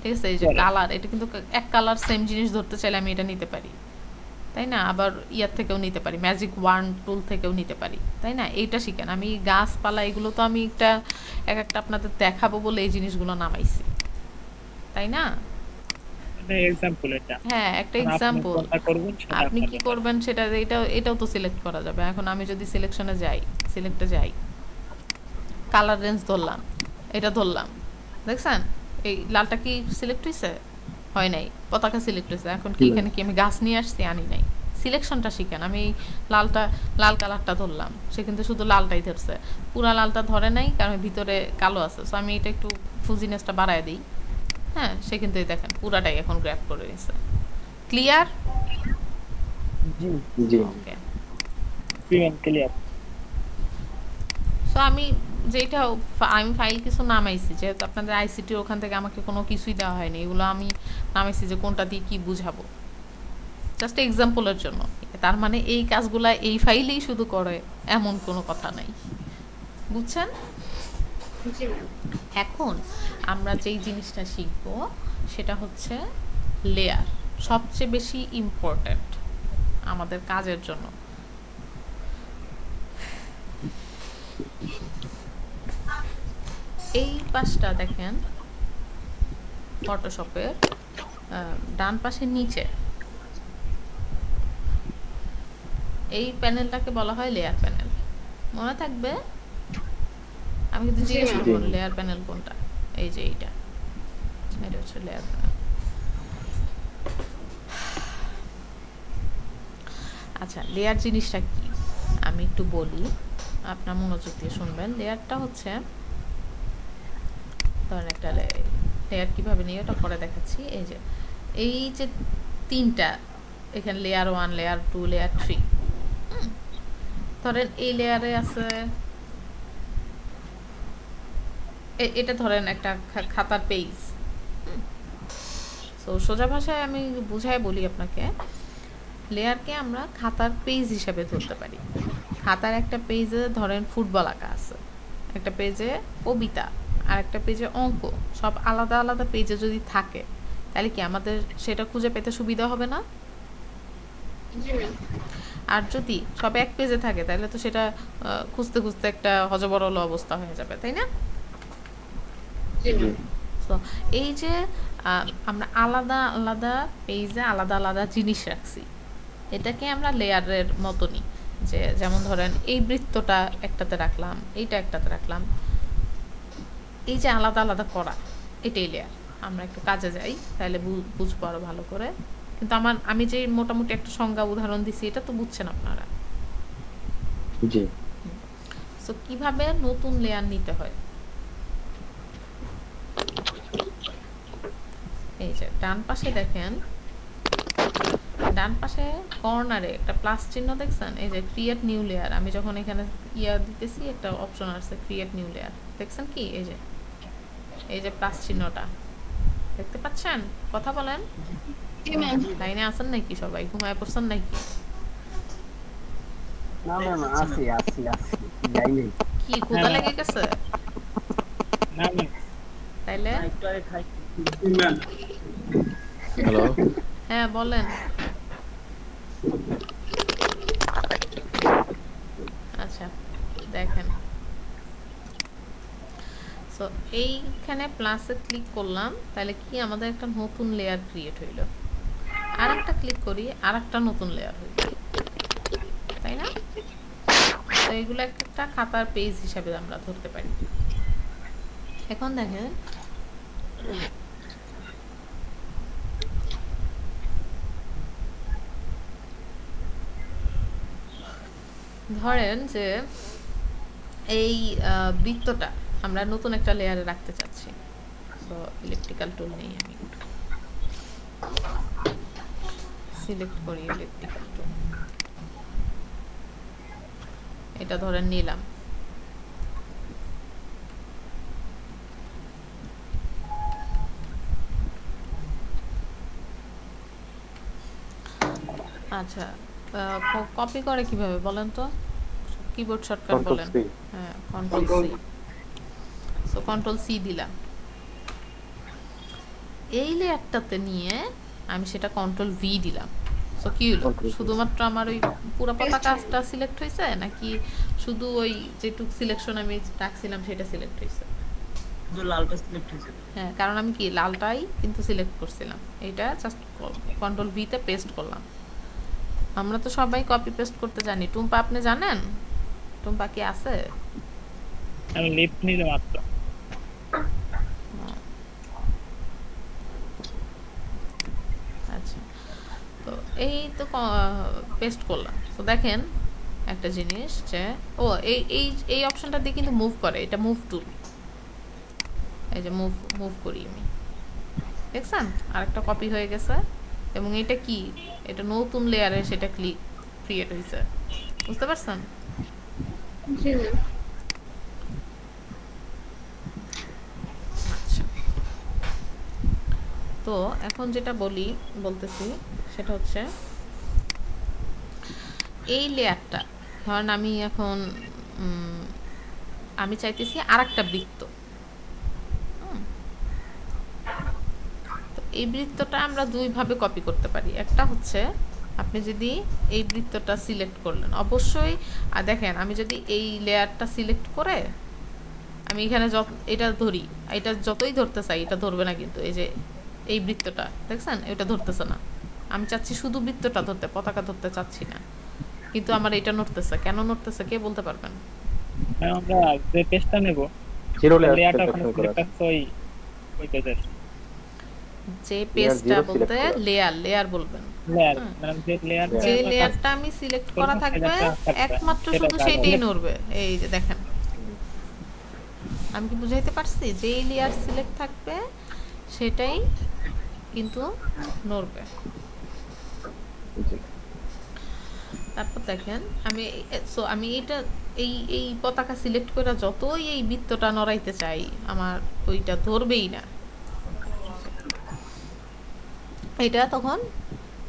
ঠিক আছে? এই যে কালার এটা কিন্তু এক কালার সেম জিনিস ধরতে চাইলে আমি এটা নিতে পারি। তাই না? আবার ইয়ার থেকেও নিতে পারি। ম্যাজিক ওয়ান টুল থেকেও নিতে পারি। তাই না? এইটা শিখেন। আমি গাছপালা এগুলো তো আমি একটা এক একটা আপনাদের দেখাবো বলে এই জিনিসগুলো নামাইছি। তাই না? এক্সাম্পল এটা। হ্যাঁ একটা এখন আপনি আপনি কি করবেন সেটা এটাও এটাও তো সিলেক্ট করা যাবে। এখন আমি যদি সিলেকশনে যাই সিলেক্টে যাই। কালার রেঞ্জ ধরলাম এটা ধরলাম। দেখছেন? এই লালটা কি সিলেক্ট হয়েছে হয় নাই। পতাকা সিলেক্ট হয়েছে এখন কি এখানে কি আমি গাছ নিয়ে আসছি? আনি নাই। সিলেকশনটা শিখেন। আমি লালটা লাল কালারটা ধরলাম। সে কিন্তু শুধু লালটাই ধরছে। পুরা লালটা ধরে নাই কারণ ভিতরে কালো আছে। সো আমি এটা একটু ফুজিনেসটা বাড়ায় দিই। হ্যাঁ সে কিন্তু এই দেখেন পুরাটাই এখন গ্র্যাপ করে নিয়েছে ক্লিয়ার জি জি। ওকে ক্লিয়ার সো আমি যেটা আমি ফাইল কিছু নামাইছি যেহেতু আপনাদের আইসিটির ওখান থেকে আমাকে কোনো কিছুই দেওয়া হয়নি এগুলো আমি নামাইছি যে কোনটা দিয়ে কি বুঝাবো। জাস্ট এক্সাম্পলের জন্য। তার মানে এই কাজগুলা এই ফাইলেই শুধু করে এমন কোনো কথা নাই। বুঝছেন? এখন আমরা যেই জিনিসটা শিখব, সেটা হচ্ছে লেয়ার সবচেয়ে বেশি ইম্পর্ট্যান্ট আমাদের কাজের জন্য। এই পাশটা দেখেন ফটোশপের ডান পাশের নিচে। এই প্যানেলটাকে বলা হয় লেয়ার প্যানেল মনে থাকবে? আমি কিন্তু জিজ্ঞেস করব লেয়ার প্যানেল কোনটা? এই যে এইটা। এটা হচ্ছে লেয়ার প্যানেল আচ্ছা লেয়ার জিনিসটা কি? আমি একটু বলি। আপনার মনোযোগ দিয়ে শুনবেন। লেয়ারটা হচ্ছে ধরেন একটা লেয়ার কীভাবে নিয়ে ওটা পরে দেখাচ্ছি। এই যে এই যে তিনটা এখানে layer one layer two layer three ধরেন এই লেয়ারে আছে এটা ধরেন একটা খাতার পেজ তো সোজা ভাষায় আমি বুঝাই বলি আপনাকে, লেয়ারকে আমরা খাতার পেজ হিসাবে ধরতে পারি। খাতার একটা পেজে ধরেন ফুটবল আঁকা আছে। একটা পেজে কবিতা, আর একটা পেজে অঙ্ক। সব আলাদা আলাদা পেজে যদি থাকে, তাহলে কি আমাদের সেটা খুঁজে পেতে সুবিধা হবে না? আর যদি সব এক পেজে থাকে, তাহলে তো সেটা খুঁজতে খুঁজতে একটা হজবরল অবস্থা হয়ে যাবে, তাই না? তো এই যে আমরা আলাদা আলাদা পেজে আলাদা আলাদা জিনিস রাখছি এটাকে আমরা লেয়ারের মতো নিই যে যেমন ধরেন এই বৃত্তটা একটাতে রাখলাম এইটা একটাতে রাখলাম এই যে আলাদা আলাদা করা এটাই লেয়ার আমরা একটু কাজে যাই তাহলে বুঝব আরও ভালো করে কিন্তু আমার আমি যে মোটামুটি একটা সংজ্ঞা উদাহরণ দিছি এটা তো বুঝছেন আপনারা। জি। সো কীভাবে নতুন লেয়ার নিতে হয়? এই যে ডান পাশে দেখেন ডান পাশে কর্নারে একটা প্লাস চিহ্ন দেখছেন? এই যে ক্রিয়েট নিউ লেয়ার আমি যখন এখানে ইয়া দিতেছি একটা অপশন আসছে ক্রিয়েট নিউ লেয়ার দেখছেন কি? এই যে এই যে প্লাস চিহ্নটা। দেখতে পাচ্ছেন? কথা বলেন। জি ম্যাম। লাইনে আছেন নাকি সবাই? ঘুমায় পড়ছেন নাকি? না ম্যাম আছি আছি আছি। যাই কি ক্ষুদা লেগে গেছে? না ম্যাম তাইলে? হ্যালো হ্যাঁ বলেন। আচ্ছা দেখেন। সো এইখানে প্লাসে ক্লিক করলাম তাহলে কি আমাদের একটা নতুন লেয়ার ক্রিয়েট হইল? আর একটা ক্লিক করি আর একটা নতুন লেয়ার হইল। তাই না? তো এগুলো একটা খাতার পেজ হিসাবে আমরা ধরতে পারি। এখন দেখেন ধরেন যে এই বৃত্তটা আমরা নতুন একটা লেয়ারে রাখতে চাচ্ছি। সো ইলেকট্রিক্যাল টুল নেই আমি। সিলেক্ট করি ইলেকট্রিক্যাল টুল এটা ধরেন নিলাম। আচ্ছা কপি করে কীভাবে বলেন তো? কিবোর্ড শর্টকাট বলেন। হ্যাঁ control C so control C দিলাম। এই লেয়ারটাতে নিয়ে আমি সেটা কন্ট্রোল ভি দিলাম। সো কি হলো? শুধুমাত্র আমার ওই পুরো পতাকাটা সিলেক্ট হয়েছে নাকি শুধু ওই যেটুক সিলেকশন আমি রাখছিলাম সেটা সিলেক্ট হয়েছে? লালটা সিলেক্ট হয়েছে। হ্যাঁ কারণ আমি কি লালটাই কিন্তু সিলেক্ট করছিলাম। এটা জাস্ট কন্ট্রোল ভিতে পেস্ট করলাম। আমরা তো সবাই কপি পেস্ট করতে জানি। টুম্পা আপনি জানেন? টুম্পা কি আছে? আমি লিফট নিলে মাত্র। আচ্ছা। তো এই তো পেস্ট করলাম। তো দেখেন একটা জিনিস যে ও এই এই এই অপশনটা দিয়ে কিন্তু মুভ করে। এটা মুভ টুল এই যে মুভ মুভ করি আমি। দেখছেন? আরেকটা কপি হয়ে গেছে। এবং এটা কি? এটা নতুন লেয়ারে সেটা ক্লিক ক্রিয়েট হয়েছে বুঝতে পারছেন? আচ্ছা। তো এখন যেটা বলি বলতেছি সেটা হচ্ছে এই লেয়ারটা ধরেন আমি এখন উম, আমি চাইতেছি আর একটা বৃত্ত হুম। তো এই বৃত্তটা আমরা দুইভাবে কপি করতে পারি। একটা হচ্ছে আপনি যদি এই বৃত্তটা সিলেক্ট করলেন অবশ্যই আর দেখেন আমি যদি এই লেয়ারটা সিলেক্ট করে আমি এখানে যত এটা ধরি এটা যতই ধরতে চাই এটা ধরবে না কিন্তু এই যে এই বৃত্তটা দেখছেন? এটা ধরতেছে না। আমি চাচ্ছি শুধু বৃত্তটা ধরতে পতাকা ধরতে চাচ্ছি না। কিন্তু আমার এটা নড়তেছে। কেন নড়তেছে? কে বলতে পারবেন? আমরা যে পেজটা নেব জিরো লেয়ারটা ওখানে ওই ওই পেজের যে পেজটা বলতে লেয়ার লেয়ার বলবেন। লেয়ার মানে যে লেয়ার যে লেয়ারটা আমি সিলেক্ট করা থাকবে একমাত্র শুধু হবে। নড়বে। এই যে দেখেন। আমি কি বুঝাইতে পারছি? যেই লেয়ার সিলেক্ট থাকবে সেটাই কিন্তু নড়বে। তারপর দেখেন আমি সো আমি এটা এই এই পতাকা সিলেক্ট করে যতই এই বৃত্তটা নড়াইতে চাই আমার ওইটা ধরবেই না। এটা তখন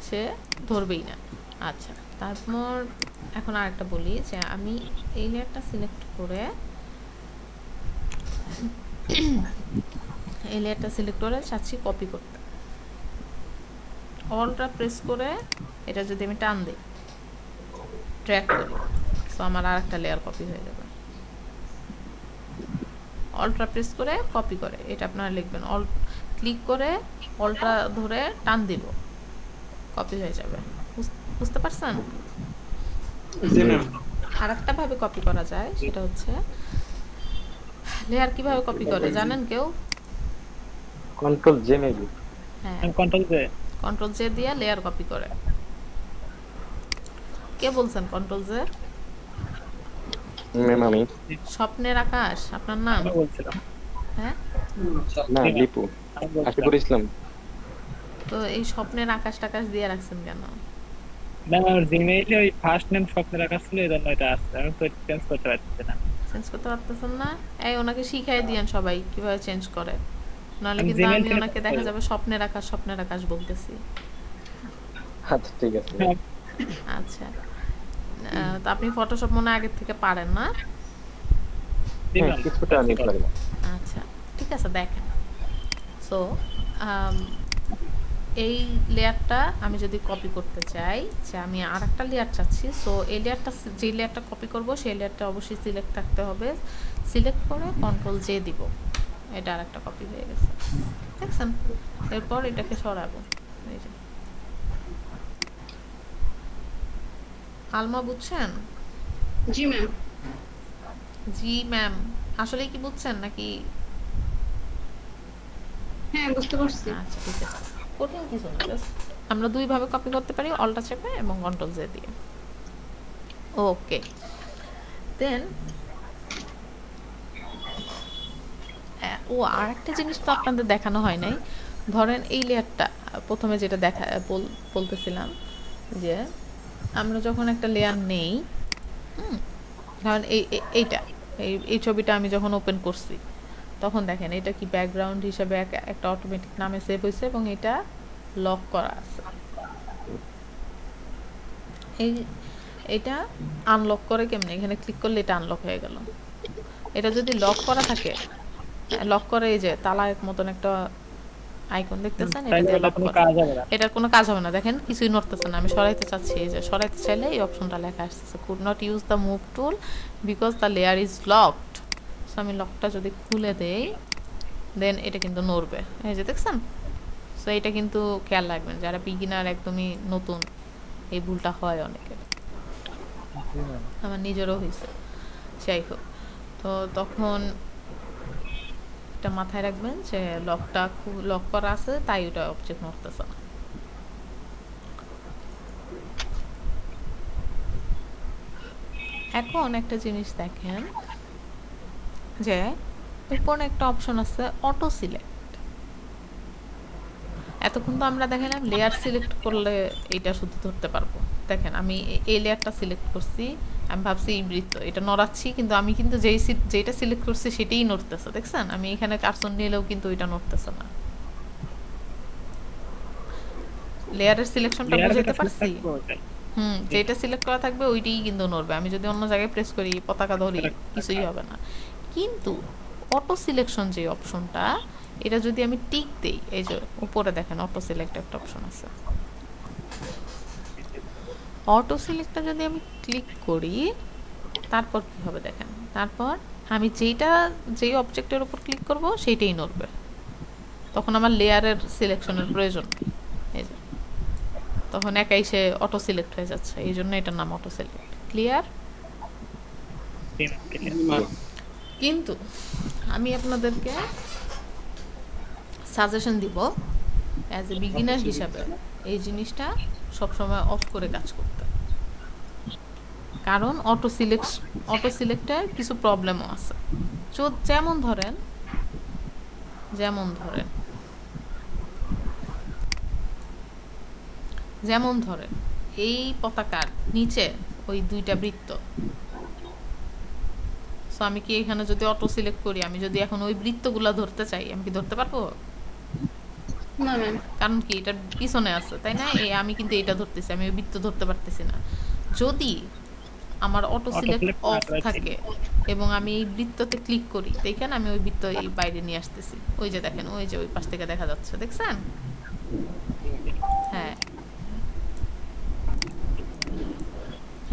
সে ধরবেই না। আচ্ছা তারপর এখন আরেকটা বলি যে আমি এই লেয়ারটা সিলেক্ট করে এই লেয়ারটা সিলেক্ট করে চাচ্ছি কপি করতে। অলটা প্রেস করে এটা যদি আমি টান দিই ট্র্যাক করি সো আমার আর একটা লেয়ার কপি হয়ে যাবে। অল্ট্রা প্রেস করে কপি করে, এটা আপনারা লিখবেন। অল ক্লিক করে অল্ট্রা ধরে টান দিব। কপি হয়ে যাবে। বুঝতে পারছেন? জি ম্যাম। আর একটা ভাবে কপি করা যায় সেটা হচ্ছে লেয়ার কীভাবে কপি করে জানেন কেউ? কন্ট্রোল জে মেবি হ্যাঁ। কন্ট্রোল যে কন্ট্রোল জে দিয়ে লেয়ার কপি করে। কে বলছেন কন্ট্রোল জে ম্যাম আমি। স্বপ্নের আকাশ আপনার নাম? আমি বলছিলাম। হ্যাঁ? না লিপু। আশিকুর ইসলাম। তো এই স্বপ্নের আকাশ টাকাশ দিয়ে রাখছেন কেন? ম্যাম আমার জিমেইলে ওই ফার্স্ট নেম স্বপ্নের রাখা ছিল এটা আসছে। আমি তো চেঞ্জ করতে পারছি না। চেঞ্জ করতে পারতেছেন না? এই ওনাকে শিখাই দিয়েন সবাই কীভাবে চেঞ্জ করে। নাহলে কিন্তু আমি ওনাকে দেখা যাবে স্বপ্নের আকাশ স্বপ্নের আকাশ বলতেছি। আচ্ছা ঠিক আছে। আচ্ছা। আহ, তো আপনি ফটোশপ মনে হয় আগের থেকে পারেন না? হ্যাঁ, কিছুটা আমি পারব আচ্ছা। ঠিক আছে দেখেন। সো এই লেয়ারটা আমি যদি কপি করতে চাই যে আমি আর একটা লেয়ার চাচ্ছি সো এই লেয়ারটা যে লেয়ারটা কপি করব সেই লেয়ারটা অবশ্যই সিলেক্ট থাকতে হবে। সিলেক্ট করে কন্ট্রোল জে দিব। এটা আর একটা কপি হয়ে গেছে। দেখছেন? এরপর এটাকে সরাবো। এই যে। আলমা বুঝছেন? জি ম্যাম জি ম্যাম আসলে কি বুঝছেন? নাকি হ্যাঁ আচ্ছা আমরা দুই ভাবে কপি করতে পারি অল্টা চেপে এবং কন্ট্রোল জে দিয়ে। ওকে দেন ও আর একটা জিনিস তো আপনাদের দেখানো হয় নাই। ধরেন এই লেয়ারটা, প্রথমে যেটা দেখা, বল- বলতেছিলাম যে আমরা যখন একটা লেয়ার নেই এই, এই- এইটা, এই এই ছবিটা আমি যখন ওপেন করছি তখন দেখেন এটা কি ব্যাকগ্রাউন্ড হিসাবে একটা অটোমেটিক নামে সেভ হয়েছে এবং এটা লক করা আছে। এই এটা আনলক করে কেমনে? এখানে ক্লিক করলে এটা আনলক হয়ে গেল। এটা যদি লক করা থাকে লক করে এই যে তালা এক মতন একটা আইকন দেখতেছেন এটা দিয়ে কোনো করা। এটার কোনো কাজ হবে না। দেখেন কিছুই নড়তেছে না। আমি সরাইতে চাচ্ছি এই যে সরাইতে চাইলে এই অপশনটা লেখা আসতেছে। Could not use the move tool because the layer is locked so আমি লকটা যদি খুলে দেই দেন এটা কিন্তু নড়বে। এই যে দেখছেন? সো এটা কিন্তু খেয়াল রাখবেন, যারা বিগিনার একদমই নতুন, এই ভুলটা হয় অনেকের। আমার নিজেরও হয়েছে। যাই হোক, তো তখন এটা মাথায় রাখবেন যে লকটা খুব লক করা আছে, তাই ওটা অবজেক্ট নড়তেছে না। এখন একটা জিনিস দেখেন যে উপরে একটা অপশন আছে অটো সিলেক্ট এতক্ষণ তো আমরা দেখালাম লেয়ার সিলেক্ট করলে এটা শুধু ধরতে পারব। দেখেন আমি এই লেয়ারটা সিলেক্ট করছি আমি ভাবছি এই বৃত্ত এটা নড়াচ্ছি কিন্তু আমি কিন্তু যেই যেটা সিলেক্ট করছি সেটাই নড়তেছে দেখছেন? আমি এখানে কার্সন নিলেও কিন্তু এটা নড়তেছে না। লেয়ারের সিলেকশনটা বুঝাইতে পারছি? হুম যেটা সিলেক্ট করা থাকবে ওইটাই কিন্তু নড়বে। আমি যদি অন্য জায়গায় প্রেস করি পতাকা ধরি কিছুই হবে না। কিন্তু অটো সিলেকশন যে অপশনটা এটা যদি আমি টিক দেই, এই যে উপরে দেখেন অটো সিলেক্ট একটা অপশন আছে। অটো সিলেক্টটা যদি আমি ক্লিক করি, তারপর কি হবে দেখেন? তারপর আমি যেইটা, যেই অবজেক্টের উপর ক্লিক করব, সেইটাই নড়বে। তখন আমার লেয়ারের সিলেকশনের প্রয়োজন এই যে, তখন একাই সে অটো সিলেক্ট হয়ে যাচ্ছে। এই জন্য এটার নাম অটো সিলেক্ট ক্লিয়ার কিন্তু আমি আপনাদেরকে সাজেশন দিব অ্যাজ এ বিগিনার হিসাবে এই জিনিসটা সবসময় অফ করে কাজ করতে। কারণ অটো সিলেক্ট অটো সিলেক্টের কিছু প্রবলেমও আছে। যেমন ধরেন যেমন ধরেন যেমন ধরেন, এই পতাকার নিচে ওই দুইটা বৃত্ত আমি কি এখানে যদি অটো সিলেক্ট করি আমি যদি এখন ওই বৃত্তগুলা ধরতে চাই আমি কি ধরতে পারব? না ম্যাম কারণ কি এটা পিছনে আছে তাই না? এই আমি কিন্তু এটা ধরতেছি আমি ওই বৃত্ত ধরতে পারতেছি না। যদি আমার অটো সিলেক্ট অফ থাকে এবং আমি এই বৃত্ততে ক্লিক করি দেখেন আমি ওই বৃত্ত এই বাইরে নিয়ে আসতেছি। ওই যে দেখেন ওই যে ওই পাশ থেকে দেখা যাচ্ছে দেখছেন? হ্যাঁ।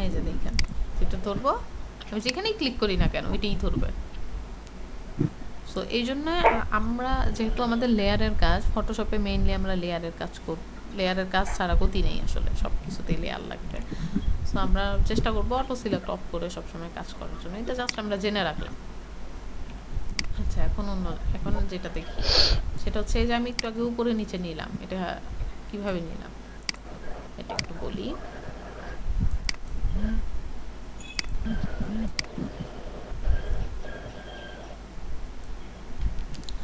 এই যে দেখেন যেটা ধরবো। আমি যেখানেই ক্লিক করি না কেন, ওইটাই ধরবে। সো এই জন্য আমরা যেহেতু আমাদের লেয়ারের কাজ ফটোশপে মেইনলি আমরা লেয়ারের কাজ করব। লেয়ারের কাজ ছাড়া গতি নেই আসলে সব কিছুতেই লেয়ার লাগবে। সো আমরা চেষ্টা করব অটো সিলেক্ট অফ করে সবসময় কাজ করার জন্য। এটা জাস্ট আমরা জেনে রাখলাম। আচ্ছা এখন অন্য, এখন যেটা দেখি, সেটা হচ্ছে যে আমি একটু আগে উপরে নিচে নিলাম। এটা কীভাবে নিলাম? এটা একটু বলি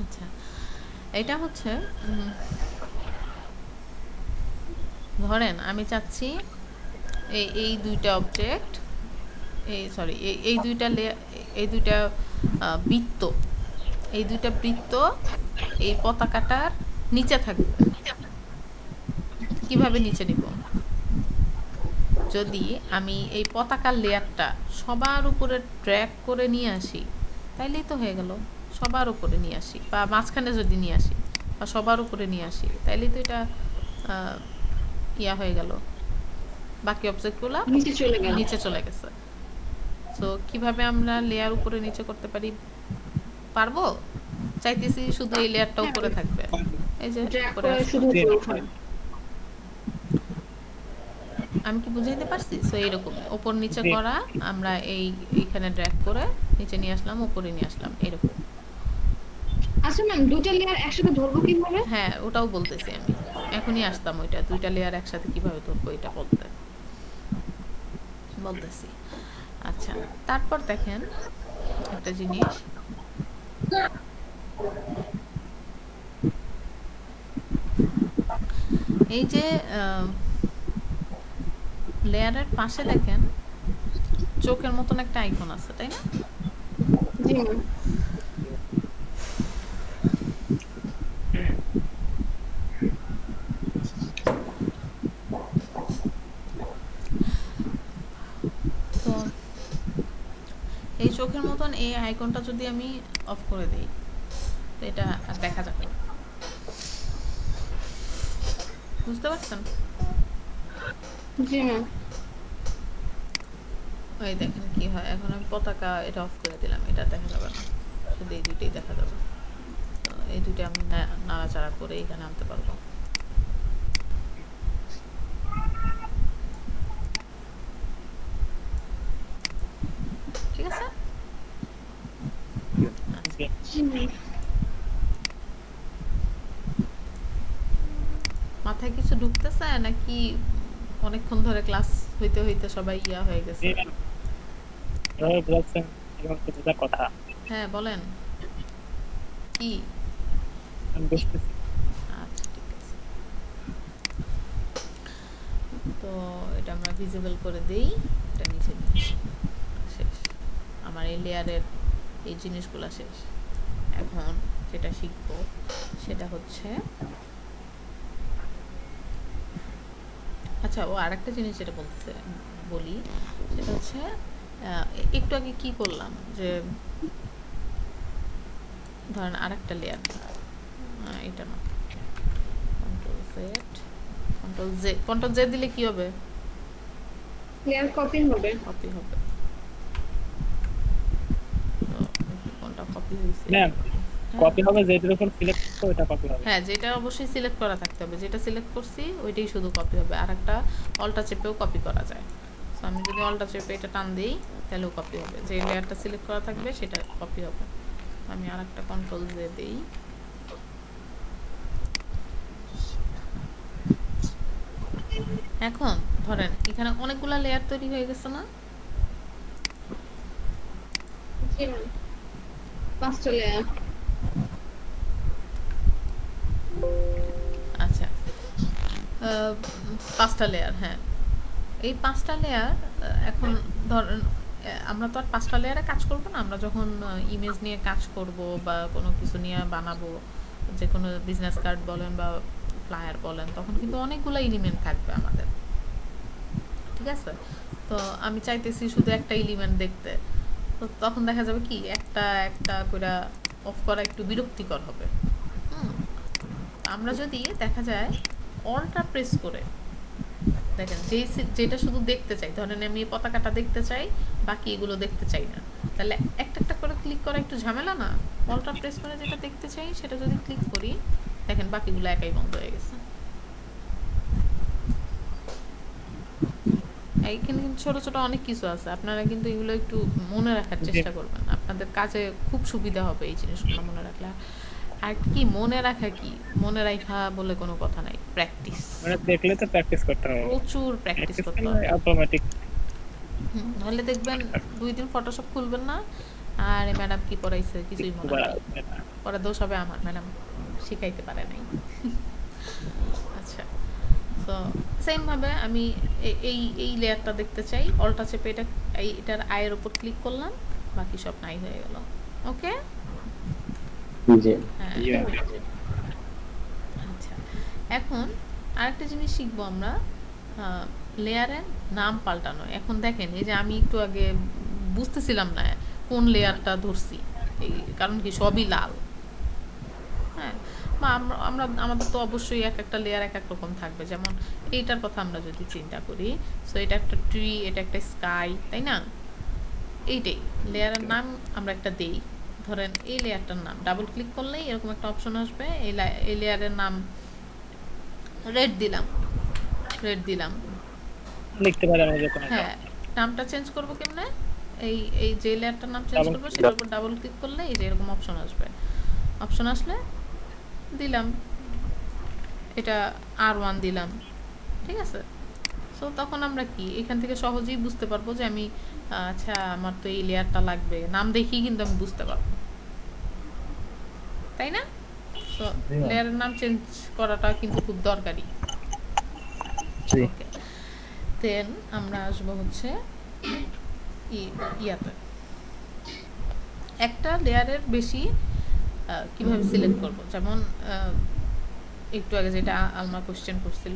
আচ্ছা এটা হচ্ছে ধরেন আমি চাচ্ছি এই এই দুইটা অবজেক্ট এই সরি এই দুইটা এই দুইটা বৃত্ত, এই দুইটা বৃত্ত এই পতাকাটার নিচে থাকবে। কীভাবে নিচে নিব? যদি আমি এই পতাকার লেয়ারটা সবার উপরে ট্র্যাক করে নিয়ে আসি, তাইলেই তো হয়ে গেল। সবার উপরে নিয়ে আসি বা মাঝখানে যদি নিয়ে আসি বা সবার উপরে নিয়ে আসি তাইলেই তো এটা ইয়া হয়ে গেল। বাকি অবজেক্টগুলো নিচে চলে গেল। নিচে চলে গেছে। তো কীভাবে আমরা লেয়ার উপরে নিচে করতে পারি? পারব? চাইতেছি শুধু এই লেয়ারটা উপরে থাকবে। এই যে উপরে শুধু উপরে আমি কি বুঝাইতে পারছি? সো এরকম উপর নিচে করা আমরা এই এইখানে ড্র্যাগ করে নিচে নিয়ে আসলাম উপরে নিয়ে আসলাম এরকম আচ্ছা ম্যাম দুটো লেয়ার একসাথে ধরবো কীভাবে? হ্যাঁ ওটাও বলতেছি আমি। এখনই আসতাম ওইটা। দুইটা লেয়ার একসাথে কীভাবে ধরবো এটা বলতে? বলতেছি। আচ্ছা তারপর দেখেন একটা জিনিস। এই যে লেয়ারের পাশে দেখেন চোখের মতন একটা আইকন আছে তাই না জি ম্যাম তো এই চোখের মতন এই আইকনটা যদি আমি অফ করে দিই তো এটা আর দেখা যাবে বুঝতে পারছেন? জি ম্যাম। ওই দেখেন কি হয় এখন আমি পতাকা এটা অফ করে দিলাম এটা দেখা যাবে না। শুধু এই দুইটাই দেখা যাবে। এই দুইটা আমি নাড়াচাড়া করে এখানে আনতে পারব ঠিক আছে জি। জি ম্যাম মাথায় কিছু ঢুকতেছে নাকি অনেকক্ষণ ধরে ক্লাস হইতে হইতে সবাই ইয়া হয়ে গেছে? কথা। হ্যাঁ বলেন। কি? আচ্ছা তো এটা আমরা ভিজিবল করে দেই এটা নিচে দিই শেষ। আমার এই লেয়ারের এই জিনিসগুলো শেষ। এখন যেটা শিখব সেটা হচ্ছে আচ্ছা ও আরেকটা জিনিস যেটা বলতেছে বলি সেটা হচ্ছে একটু আগে কি করলাম যে ধরেন আরেকটা লেয়ার এটা না। Control Z control J control J দিলে কি হবে? লেয়ার কপি হবে। কপি হবে। কোনটা কপি হয়েছে। ম্যাম হ্যাঁ। কপি হবে যেটার উপর সিলেক্ট ওটা কপি হবে। হ্যাঁ যেটা অবশ্যই সিলেক্ট করা থাকতে হবে। যেটা সিলেক্ট করছি ওইটাই শুধু কপি হবে। আর একটা অল্টা চেপেও কপি করা যায়। তো আমি যদি অল্টা চেপে এটা টান দিই তাহলেও কপি হবে। যে লেয়ারটা সিলেক্ট করা থাকবে সেটা কপি হবে। আমি আর একটা কন্ট্রোল জে দিই। এখন ধরেন এখানে অনেকগুলা লেয়ার তৈরি হয়ে গেছে না? পাঁচটা লেয়ার আচ্ছা। পাঁচটা লেয়ার হ্যাঁ। এই পাঁচটা লেয়ার এখন ধরেন আমরা তো আর পাঁচটা লেয়ারে কাজ করব না। আমরা যখন ইমেজ নিয়ে কাজ করব বা কোনো কিছু নিয়ে বানাবো যে কোনো বিজনেস কার্ড বলেন বা ফ্লায়ার বলেন, তখন কিন্তু অনেকগুলো এলিমেন্ট থাকবে আমাদের। ঠিক আছে? তো আমি চাইতেছি শুধু একটা এলিমেন্ট দেখতে। তো তখন দেখা যাবে কি, একটা একটা করে অফ করা একটু বিরক্তিকর হবে। আমরা যদি দেখা যায় অলটা প্রেস করে দেখেন যে যেটা শুধু দেখতে চাই ধরেন আমি পতাকাটা দেখতে চাই বাকি এগুলো দেখতে চাই না। তাহলে একটা একটা করে ক্লিক করা একটু ঝামেলা না? অলটা প্রেস করে যেটা দেখতে চাই সেটা যদি ক্লিক করি দেখেন বাকিগুলো একাই বন্ধ হয়ে গেছে। এইখানে কিন্তু ছোট ছোট অনেক কিছু আছে। আপনারা কিন্তু এগুলো একটু মনে রাখার চেষ্টা করবেন। আপনাদের কাজে খুব সুবিধা হবে এই জিনিসগুলো মনে রাখলে। আর কি মনে রাখা কি? মনে রাখা বলে কোনো কথা নাই। প্র্যাকটিস মানে দেখলে তো প্র্যাকটিস করতে হবে। প্রচুর প্র্যাকটিস করতে হবে। অটোমেটিক নাহলে দেখবেন দুই দিন ফটোশপ খুলবেন না। আর ম্যাডাম কি পড়াইছে? কিছুই মনে নেই। পরে দোষ হবে আমার ম্যাডাম শিখাইতে পারে নাই। আচ্ছা। তো সেম ভাবে আমি এই এই লেয়ারটা দেখতে চাই। অল্টা চেপে এটা এটার আয়ের উপর ক্লিক করলাম। বাকি সব নাই হয়ে গেল। ওকে জি। হ্যাঁ আচ্ছা এখন আরেকটা জিনিস শিখব আমরা। লেয়ারের নাম পাল্টানো। এখন দেখেন এই যে আমি একটু আগে বুঝতেছিলাম না কোন লেয়ারটা ধরছি। এই কারণ কি সবই লাল। হ্যাঁ বা আমরা আমরা আমাদের তো অবশ্যই এক একটা লেয়ার এক এক রকম থাকবে। যেমন এইটার কথা আমরা যদি চিন্তা করি সো এটা একটা ট্রি এটা একটা স্কাই তাই না? এইটাই। লেয়ারের নাম আমরা একটা দেই। ধরেন এই লেয়ারটার নাম। ডাবল ক্লিক করলেই এরকম একটা অপশন আসবে। এই এই লেয়ারের নাম রেড দিলাম। রেড দিলাম। লিখতে পারি আমরা যে হ্যাঁ নামটা চেঞ্জ করব কেমনে? এই এই যে লেয়ারটার নাম চেঞ্জ করব সেটার উপর ডাবল ক্লিক করলে এই যে এরকম অপশন আসবে। অপশন আসলে দিলাম। এটা আর ওয়ান দিলাম। ঠিক আছে? সো তখন আমরা কি? এখান থেকে সহজেই বুঝতে পারব যে আমি আচ্ছা আমার তো এই লেয়ারটা লাগবে। নাম দেখেই কিন্তু আমি বুঝতে পারব। তাই না? Yeah. লেয়ারের নাম চেঞ্জ করাটা কিন্তু খুব দরকারি। জি। দেন আমরা আসব হচ্ছে ই- ইয়াতে। একটা লেয়ারের বেশি কীভাবে সিলেক্ট করব? যেমন একটু আগে যেটা আলমা কোশ্চেন করছিল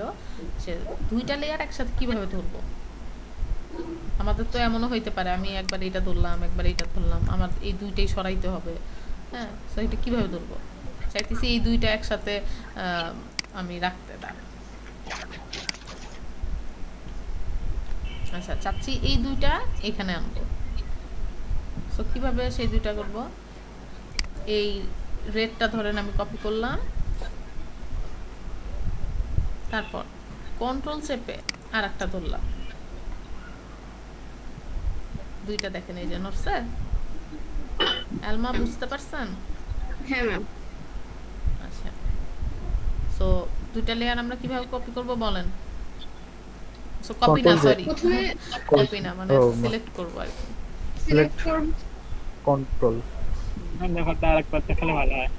যে দুইটা লেয়ার একসাথে কীভাবে ধরবো? আমাদের তো এমনও হইতে পারে, আমি একবার এটা ধরলাম, একবার এটা ধরলাম, আমার এই দুইটাই সরাইতে হবে। হ্যাঁ তো এটা কীভাবে ধরবো? চাইতেছি এই দুইটা একসাথে আমি রাখতে দাঁড়ান আচ্ছা চাচ্ছি এই দুইটা এখানে আনব। সো কীভাবে সেই দুইটা করব? এই রেডটা ধরেন আমি কপি করলাম তারপর কন্ট্রোল চেপে আর একটা ধরলাম। দুইটা দেখেন এই যে নড়ছে। অ্যালমা বুঝতে পারছেন? হ্যাঁ ম্যাম। আচ্ছা। সো দুইটা লেয়ার আমরা কীভাবে কপি করব বলেন? সো কপি না সরি প্রথমে কপি না মানে সিলেক্ট করব আর সিলেক্ট করব। কন্ট্রোল ব্যাপারটা আরেকবার দেখালে ভালো হয়।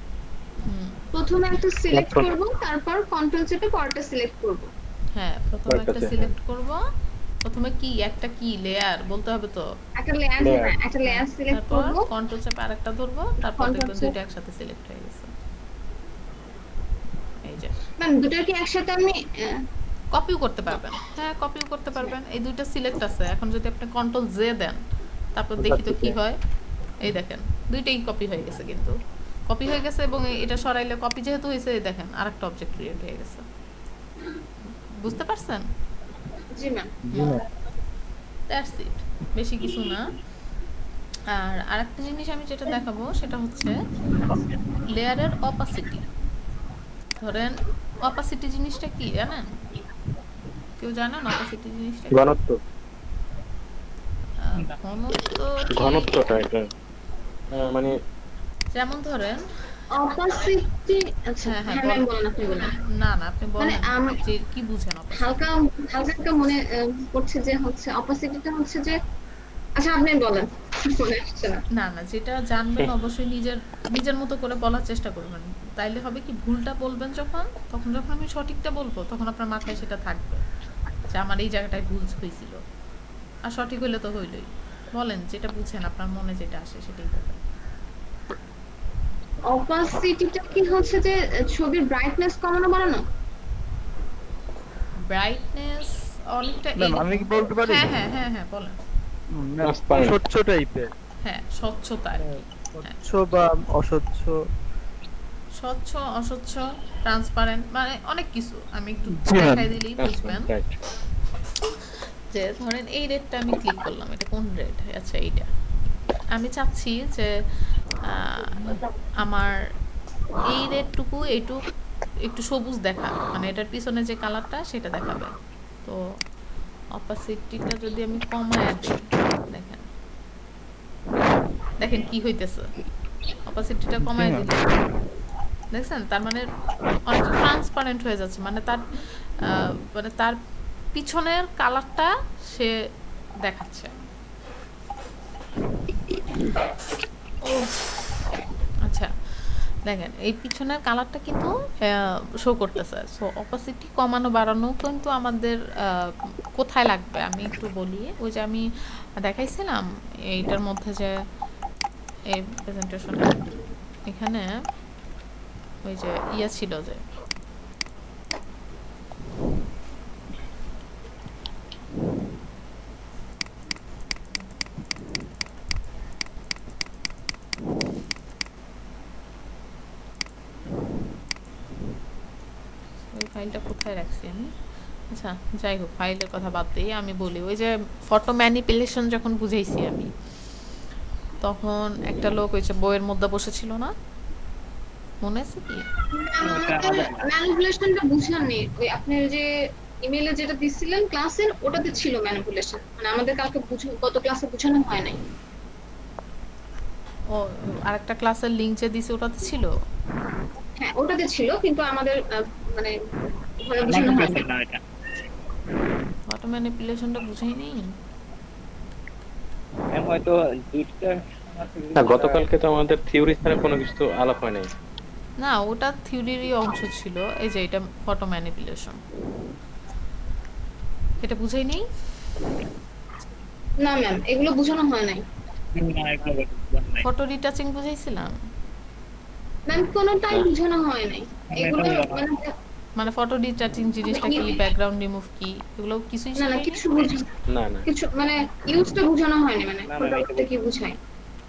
প্রথমে একটা সিলেক্ট করব তারপর কন্ট্রোল চেপে পরটা সিলেক্ট করব। হ্যাঁ প্রথমে একটা সিলেক্ট করব। প্রথমে কি একটা কি লেয়ার বলতে হবে তো? একটা লেয়ার Layer। একটা লেয়ার সিলেক্ট করব। কন্ট্রোল চেপে আরেকটা ধরবো তারপর দেখবেন একসাথে সিলেক্ট হয়ে গেছে। এই যে। মানে দুটো কি একসাথে আমি কপিও করতে পারবেন। হ্যাঁ কপিও করতে পারবেন। এই দুইটা সিলেক্ট আছে। এখন যদি আপনি কন্ট্রোল জে দেন তারপর দেখি তো কি হয়। এই দেখেন দুইটাই কপি হয়ে গেছে কিন্তু। কপি হয়ে গেছে এবং এটা সরাইলে কপি যেহেতু হয়েছে দেখেন আরেকটা অবজেক্ট ক্রিয়েট হয়ে গেছে। বুঝতে পারছেন? জি ম্যাম দ্যাটস ইট বেশি কিছু না। আর আরেকটা জিনিস আমি যেটা দেখাবো সেটা হচ্ছে লেয়ারের অপাসিটি ধরেন অপাসিটি জিনিসটা কি জানেন? কেউ জানেন অপাসিটি জিনিসটা? ঘনত্ব। ঘনত্ব ঘনত্বটা এটা। মানে যেমন ধরেন না না আপনি বলেন আম- কি বুঝেন হালকা হালকা মনে পড়ছে যে হচ্ছে অপাসিটিটা হচ্ছে যে আচ্ছা আপনি বলেন না। না যেটা জানবেন অবশ্যই নিজের নিজের মতো করে বলার চেষ্টা করবেন। তাইলে হবে কি ভুলটা বলবেন যখন তখন যখন আমি সঠিকটা বলব তখন আপনার মাথায় সেটা থাকবে যে আমার এই জায়গাটায় ভুল হয়েছিল। আর সঠিক হইলে তো হইলই। বলেন যেটা বুঝেন আপনার মনে যেটা আসে সেটাই বলেন অপাসিটিটা কি হচ্ছে যে ছবির ব্রাইটনেস কমানো বাড়ানো? ব্রাইটনেস অনেকটা আমি কি বলতে পারি? হ্যাঁ হ্যাঁ হ্যাঁ হ্যাঁ বলেন. স্বচ্ছ টাইপের হ্যাঁ স্বচ্ছতা স্বচ্ছ বা অস্বচ্ছ। স্বচ্ছ অস্বচ্ছ ট্রান্সপারেন্ট মানে অনেক কিছু। আমি একটু দেখাই দিলেই বুঝবেন। যে ধরেন এই রেডটা আমি ক্লিক করলাম। এটা কোন রেড আচ্ছা এইটা। আমি চাচ্ছি যে আমার এই রেডটুকু এইটুক একটু সবুজ দেখা। মানে এটার পিছনে যে কালারটা সেটা দেখাবে। তো অপাসিটিটা যদি আমি কমায় দিই দেখেন। দেখেন কি হইতেছে। অপাসিটিটা কমায় দিলে। দেখছেন? তার মানে অনেক ট্রান্সপারেন্ট হয়ে যাচ্ছে। মানে তার আহ, মানে তার পিছনের কালারটা সে দেখাচ্ছে। আচ্ছা দেখেন, এই পিছনের কালারটা কিন্তু শো করতেছে। সো অপাসিটি কমানো, বাড়ানো কিন্তু আমাদের কোথায় লাগবে? আমি একটু বলি। ওই যে আমি দেখাইছিলাম, এইটার মধ্যে যে এই প্রেজেন্টেশনে এখানে ওই যে ইয়ে ছিল যে ওই ফাইলটা কোথায় রাখছি আমি আচ্ছা যাই হোক ফাইলের কথা বাদ দিয়ে আমি বলি ওই যে ফটো ম্যানিপুলেশন যখন বুঝাইছি আমি তখন একটা লোক ওই যে বইয়ের মধ্যে বসেছিল না? মনে আছে কি? ম্যানিপুলেশনটা বুঝাননি ওই আপনি যে ইমেলে যেটা দিছিলেন ক্লাসের ওটাতে ছিল ম্যানিপুলেশন মানে আমাদের কালকে বুঝ গত ক্লাসে বোঝানো হয় নাই। ও আরেকটা ক্লাসের লিঙ্ক যে দিছে ওটাতে ছিল? হ্যাঁ ওটাতে ছিল কিন্তু আমাদের মানে বোঝানো হয় না ফটো ম্যানিপুলেশনটা বুঝাই নেই। ম্যাম হয়তো দুইটা না গতকালকে তো আমাদের থিওরি কোনো কিছু আলাপ হয় নাই। না ওটা থিওরিরই অংশ ছিল এই যে এটা ফটো ম্যানিপুলেশন এটা বুঝাই নেই? না ম্যাম এগুলো বোঝানো হয় নাই। Photo retouching বুঝাইছিলাম? ম্যাম কোনোটাই বোঝানো হয় নাই। এগুলো মানে মানে ফটো রিটাচিং জিনিসটা কি ব্যাকগ্রাউন্ড রিমুভ কি? এগুলো কিছুই না না কিছু বুঝ না। না কিছু মানে ইউজটা বোঝানো হয়নি মানে না, না, প্রোডাক্টটা কি বোঝায়?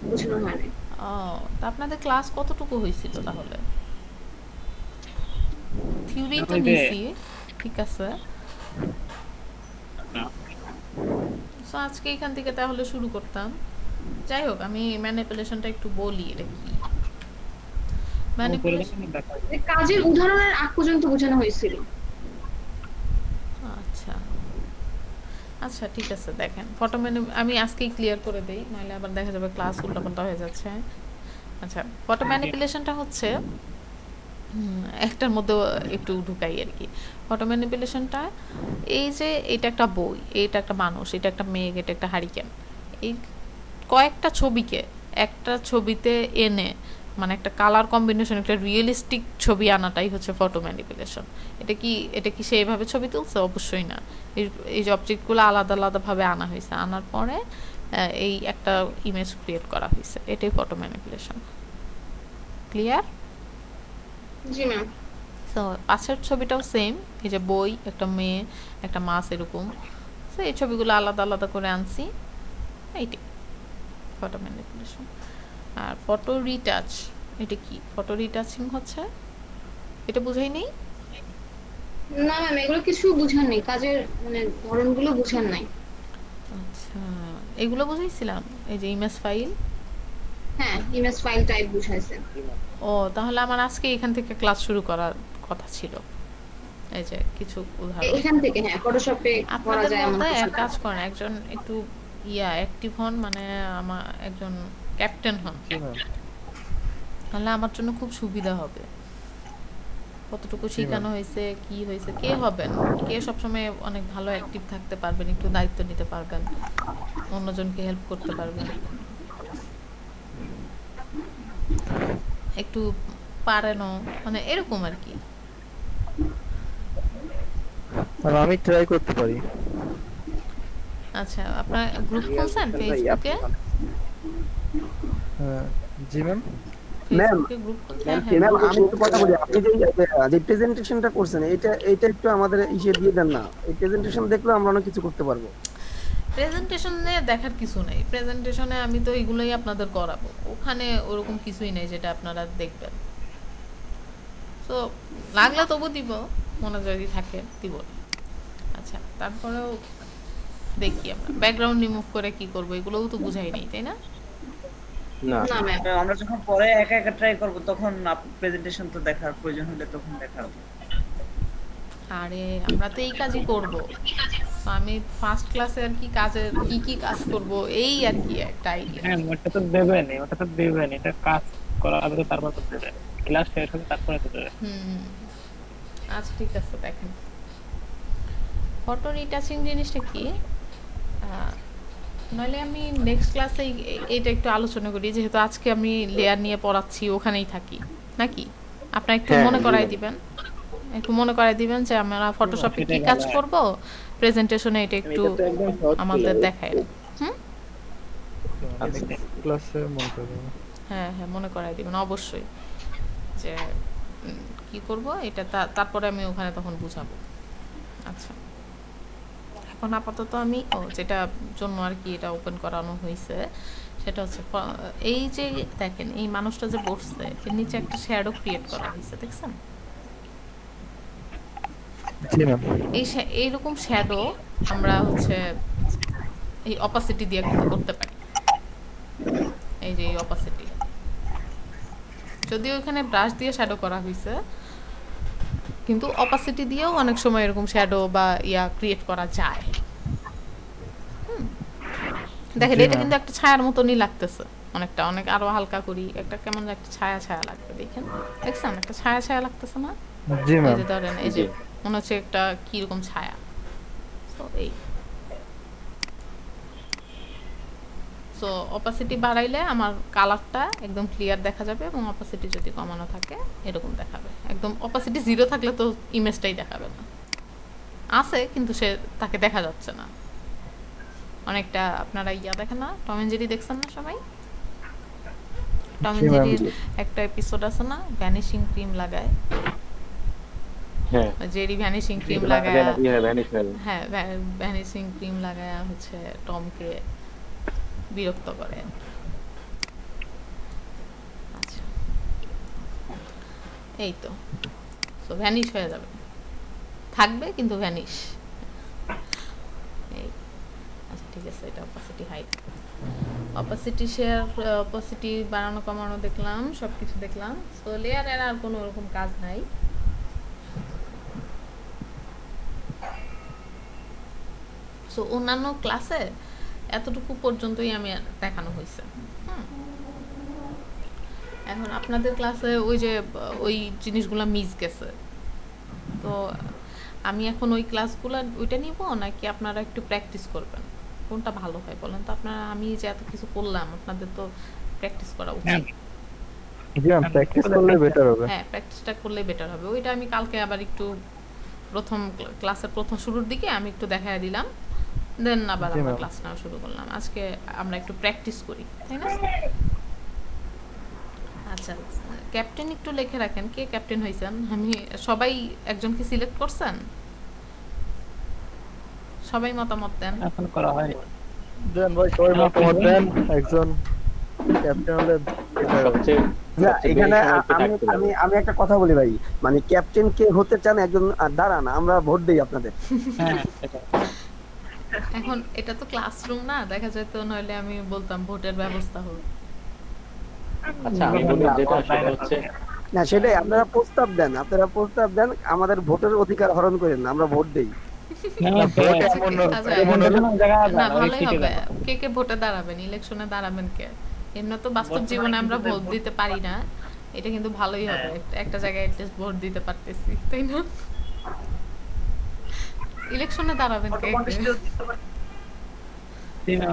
বোঝানো হয়নি। ও তা আপনাদের ক্লাস কতটুকু হয়েছিল তাহলে? থিওরি তো নিছি ঠিক আছে। না। সো আজকে এখান থেকে তাহলে শুরু করতাম। যাই হোক আমি ম্যানিপুলেশনটা একটু বলি এটা কি? যে কাজের উদাহরণের আগ পর্যন্ত বোঝানো হয়েছিল। আচ্ছা। আচ্ছা ঠিক আছে দেখেন। ফটো মেনু আমি আজকেই ক্লিয়ার করে দেই নাহলে আবার দেখা যাবে ক্লাস উল্টাপাল্টা হয়ে যাচ্ছে। আচ্ছা ফটো ম্যানিপুলেশনটা হচ্ছে একটার মধ্যে একটু ঢুকাই আর কি। ফটো ম্যানিপুলেশনটা এই যে এটা একটা বই এটা একটা মানুষ এটা একটা মেঘ এটা একটা হারিকেন এই কয়েকটা ছবিকে একটা ছবিতে এনে মানে একটা কালার কম্বিনেশন একটা রিয়েলিস্টিক ছবি আনাটাই হচ্ছে ফটো ম্যানিপুলেশন এটা কি এটা কি সেইভাবে ছবি তুলছে? অবশ্যই না। এই অবজেক্টগুলো আলাদা আলাদাভাবে আনা হয়েছে। আনার পরে এই একটা ইমেজ ক্রিয়েট করা হয়েছে। এটাই ফটো ম্যানিপুলেশন ক্লিয়ার জি ম্যাম তো পাশের ছবিটাও সেম এই যে বই একটা মেয়ে একটা মাছ এরকম। তো এই ছবিগুলো আলাদা আলাদা করে আনছি। এইটি ফটো ম্যানিপুলেশন আর ফটো রিটাচ এটা কি? ফটো রিটাচিং হচ্ছে? এটা বুঝাই নেই? না ম্যাম এগুলো কিছু বুঝান নেই। কাজের মানে ধরনগুলো বুঝান নাই। আচ্ছা এগুলো বুঝাইছিলাম? এই যে ইমেজ ফাইল হ্যাঁ ইমেজ ফাইল টাইপ বুঝাইছে। ও তাহলে আমার আজকে এখান থেকে ক্লাস শুরু করার কথা ছিল। এই যে কিছু উদাহরণ। এখান থেকে হ্যাঁ ফটোশপে করা যায় এমন এক কাজ করেন একজন একটু ইয়া অ্যাক্টিভ হন মানে আমার একজন ক্যাপ্টেন হন। তাহলে আমার জন্য খুব সুবিধা হবে। কতটুকু শেখানো হয়েছে কি হয়েছে কে হবেন? কে সবসময় অনেক ভালো অ্যাক্টিভ থাকতে পারবেন একটু দায়িত্ব নিতে পারবেন অন্যজনকে হেল্প করতে পারবেন। একটু পারেনও মানে এরকম আর কি। আর আমি ট্রাই করতে পারি। আচ্ছা আপনার গ্রুপ খুলছেন ফেসবুকে জি ম্যাম? ম্যাম ফেসবুকে গ্রুপ খুলছেন ম্যাম আমি একটু কথা বলি আপনি যে যে প্রেজেন্টেশনটা করছেন এটা এটা একটু আমাদের ইসে দিয়ে দেন না। এই প্রেজেন্টেশন দেখলে আমরা অনেক কিছু করতে পারব। প্রেজেন্টেশনে দেখার কিছু নেই। প্রেজেন্টেশনে আমি তো এগুলোই আপনাদের করাবো। ওখানে ওরকম কিছুই নেই যেটা আপনারা দেখবেন। তো লাগলে তবু দিব মনে যদি থাকে দিব। আচ্ছা তারপরেও দেখি আমরা। ব্যাকগ্রাউন্ড রিমুভ করে কি করব এগুলোও তো বুঝাই নেই তাই না? না। আমরা যখন পরে একা একা ট্রাই করব তখন প্রেজেন্টেশন তো দেখার প্রয়োজন হলে তখন দেখাবো। আরে আমরা তো এই কাজই করব। আমি ফার্স্ট ক্লাসে আর কি কাজের কি কি কাজ করব এই আর কি একটা আইডিয়া হ্যাঁ ওটা তো দেবেন ওটা তো দেবেন এটা কাজ করা হবে তো তারপর তো দেবেন ক্লাস শেষ হবে তারপরে তো দেবেন হুম আচ্ছা ঠিক আছে দেখেন। ফটো রিটাচিং জিনিসটা কি? নইলে আমি নেক্সট ক্লাসে এটা একটু আলোচনা করি যেহেতু আজকে আমি লেয়ার নিয়ে পড়াচ্ছি ওখানেই থাকি নাকি? আপনার একটু হ্যাঁ, মনে করাই দিবেন। একটু মনে করাই দিবেন যে আমরা ফটোশপে কি কাজ করব? প্রেজেন্টেশনে এটা একটু আমাদের দেখায়। হুম? ক্লাসে মনে করব হ্যাঁ হ্যাঁ মনে করাই দিবেন অবশ্যই। যে কি করব? এটা তারপরে আমি ওখানে তখন বুঝাবো। আচ্ছা। এখন আপাতত আমি ও যেটা জন্য আর কি এটা ওপেন করানো হয়েছে সেটা হচ্ছে এই যে দেখেন এই মানুষটা যে বসছে এর নিচে একটা শ্যাডো ক্রিয়েট করা হয়েছে দেখছেন? এই এইরকম শ্যাডো আমরা হচ্ছে এই অপাসিটি দিয়ে কিন্তু করতে পারি। এই যে এই অপাসিটি যদিও এখানে ব্রাশ দিয়ে শ্যাডো করা হয়েছে কিন্তু অপাসিটি দিয়েও অনেক সময় এরকম শ্যাডো বা ইয়া ক্রিয়েট করা যায়। দেখেন এটা কিন্তু একটা ছায়ার মতনই লাগতেছে অনেকটা। অনেক আরও হালকা করি একটা কেমন একটা ছায়া ছায়া লাগবে দেখেন। দেখছেন? একটা ছায়া ছায়া লাগতেছে না? জি ম্যাম এই যে ধরেন এই যে মনে হচ্ছে একটা কি রকম ছায়া। তো এই। সো অপাসিটি বাড়াইলে আমার কালারটা একদম ক্লিয়ার দেখা যাবে এবং অপাসিটি যদি কমানো থাকে এরকম দেখাবে। একদম অপাসিটি জিরো থাকলে তো ইমেজটাই দেখাবে না। আছে কিন্তু সে তাকে দেখা যাচ্ছে না। অনেকটা আপনারা ইয়া দেখেন না টম এন্ড জেরি দেখছেন না সবাই? টম এন্ড জেরির একটা এপিসোড আছে না ভ্যানিশিং ক্রিম লাগায়? হ্যাঁ। জেরি ভ্যানিশিং ক্রিম লাগায় হ্যাঁ, ভ্যানিশিং ক্রিম লাগায় হচ্ছে টমকে বিরক্ত করে আচ্ছা। এই তো। তো ভ্যানিশ হয়ে যাবে। থাকবে কিন্তু ভ্যানিশ এই। আচ্ছা ঠিক আছে, এটা opacity height opacity share opacity বাড়ানো, কমানো দেখলাম সব কিছু দেখলাম সো লেয়ারের আর কোনো ওরকম কাজ নাই। সো অন্যান্য ক্লাসে এতটুকু পর্যন্তই আমি দেখানো হয়েছে। এখন আপনাদের ক্লাসে ওই যে ওই জিনিসগুলো মিস গেছে। তো আমি এখন ওই ক্লাসগুলো ওইটা নিব নাকি আপনারা একটু প্র্যাকটিস করবেন? কোনটা ভালো হয় বলেন তো? আপনারা আমি যে এত কিছু করলাম আপনাদের তো প্র্যাকটিস করা উচিত। প্র্যাকটিস করলে বেটার হবে। হ্যাঁ প্র্যাকটিসটা করলে বেটার হবে। ওইটা আমি কালকে আবার একটু প্রথম ক্লাসের প্রথম শুরুর দিকে আমি একটু দেখায় দিলাম। দেন আবার আমরা ক্লাস নেওয়া শুরু করলাম। আজকে আমরা একটু প্র্যাকটিস করি তাই না? আচ্ছা ক্যাপ্টেন একটু লিখে রাখেন কে ক্যাপ্টেন হয়েছেন আমি সবাই একজনকে সিলেক্ট করছেন? সবাই মতামত দেন। এখন করা হয় দেন ভাই সবাই মতামত দেন। একজন ক্যাপ্টেন হলে এখানে আমি আমি আমি একটা কথা বলি ভাই। মানে ক্যাপ্টেন কে হতে চান একজন দাঁড়ান আমরা ভোট দেই আপনাদের। হ্যাঁ। এখন এটা তো ক্লাসরুম না দেখা যায় তো নইলে আমি বলতাম ভোটের ব্যবস্থা হোক। আচ্ছা আমি বলি যেটা সেটা হচ্ছে না সেটাই আপনারা প্রস্তাব দেন আপনারা প্রস্তাব দেন আমাদের ভোটের অধিকার হরণ করেন না আমরা ভোট দেই। আচ্ছা। কে কে ভোটে দাঁড়াবেন ইলেকশনে দাঁড়াবেন কে? এমনি তো বাস্তব জীবনে আমরা ভোট দিতে পারি না। এটা কিন্তু ভালোই হবে। একটা- একটা জায়গায় ভোট দিতে পারতেছি তাই না? ইলেকশনে দাঁড়াবেন কে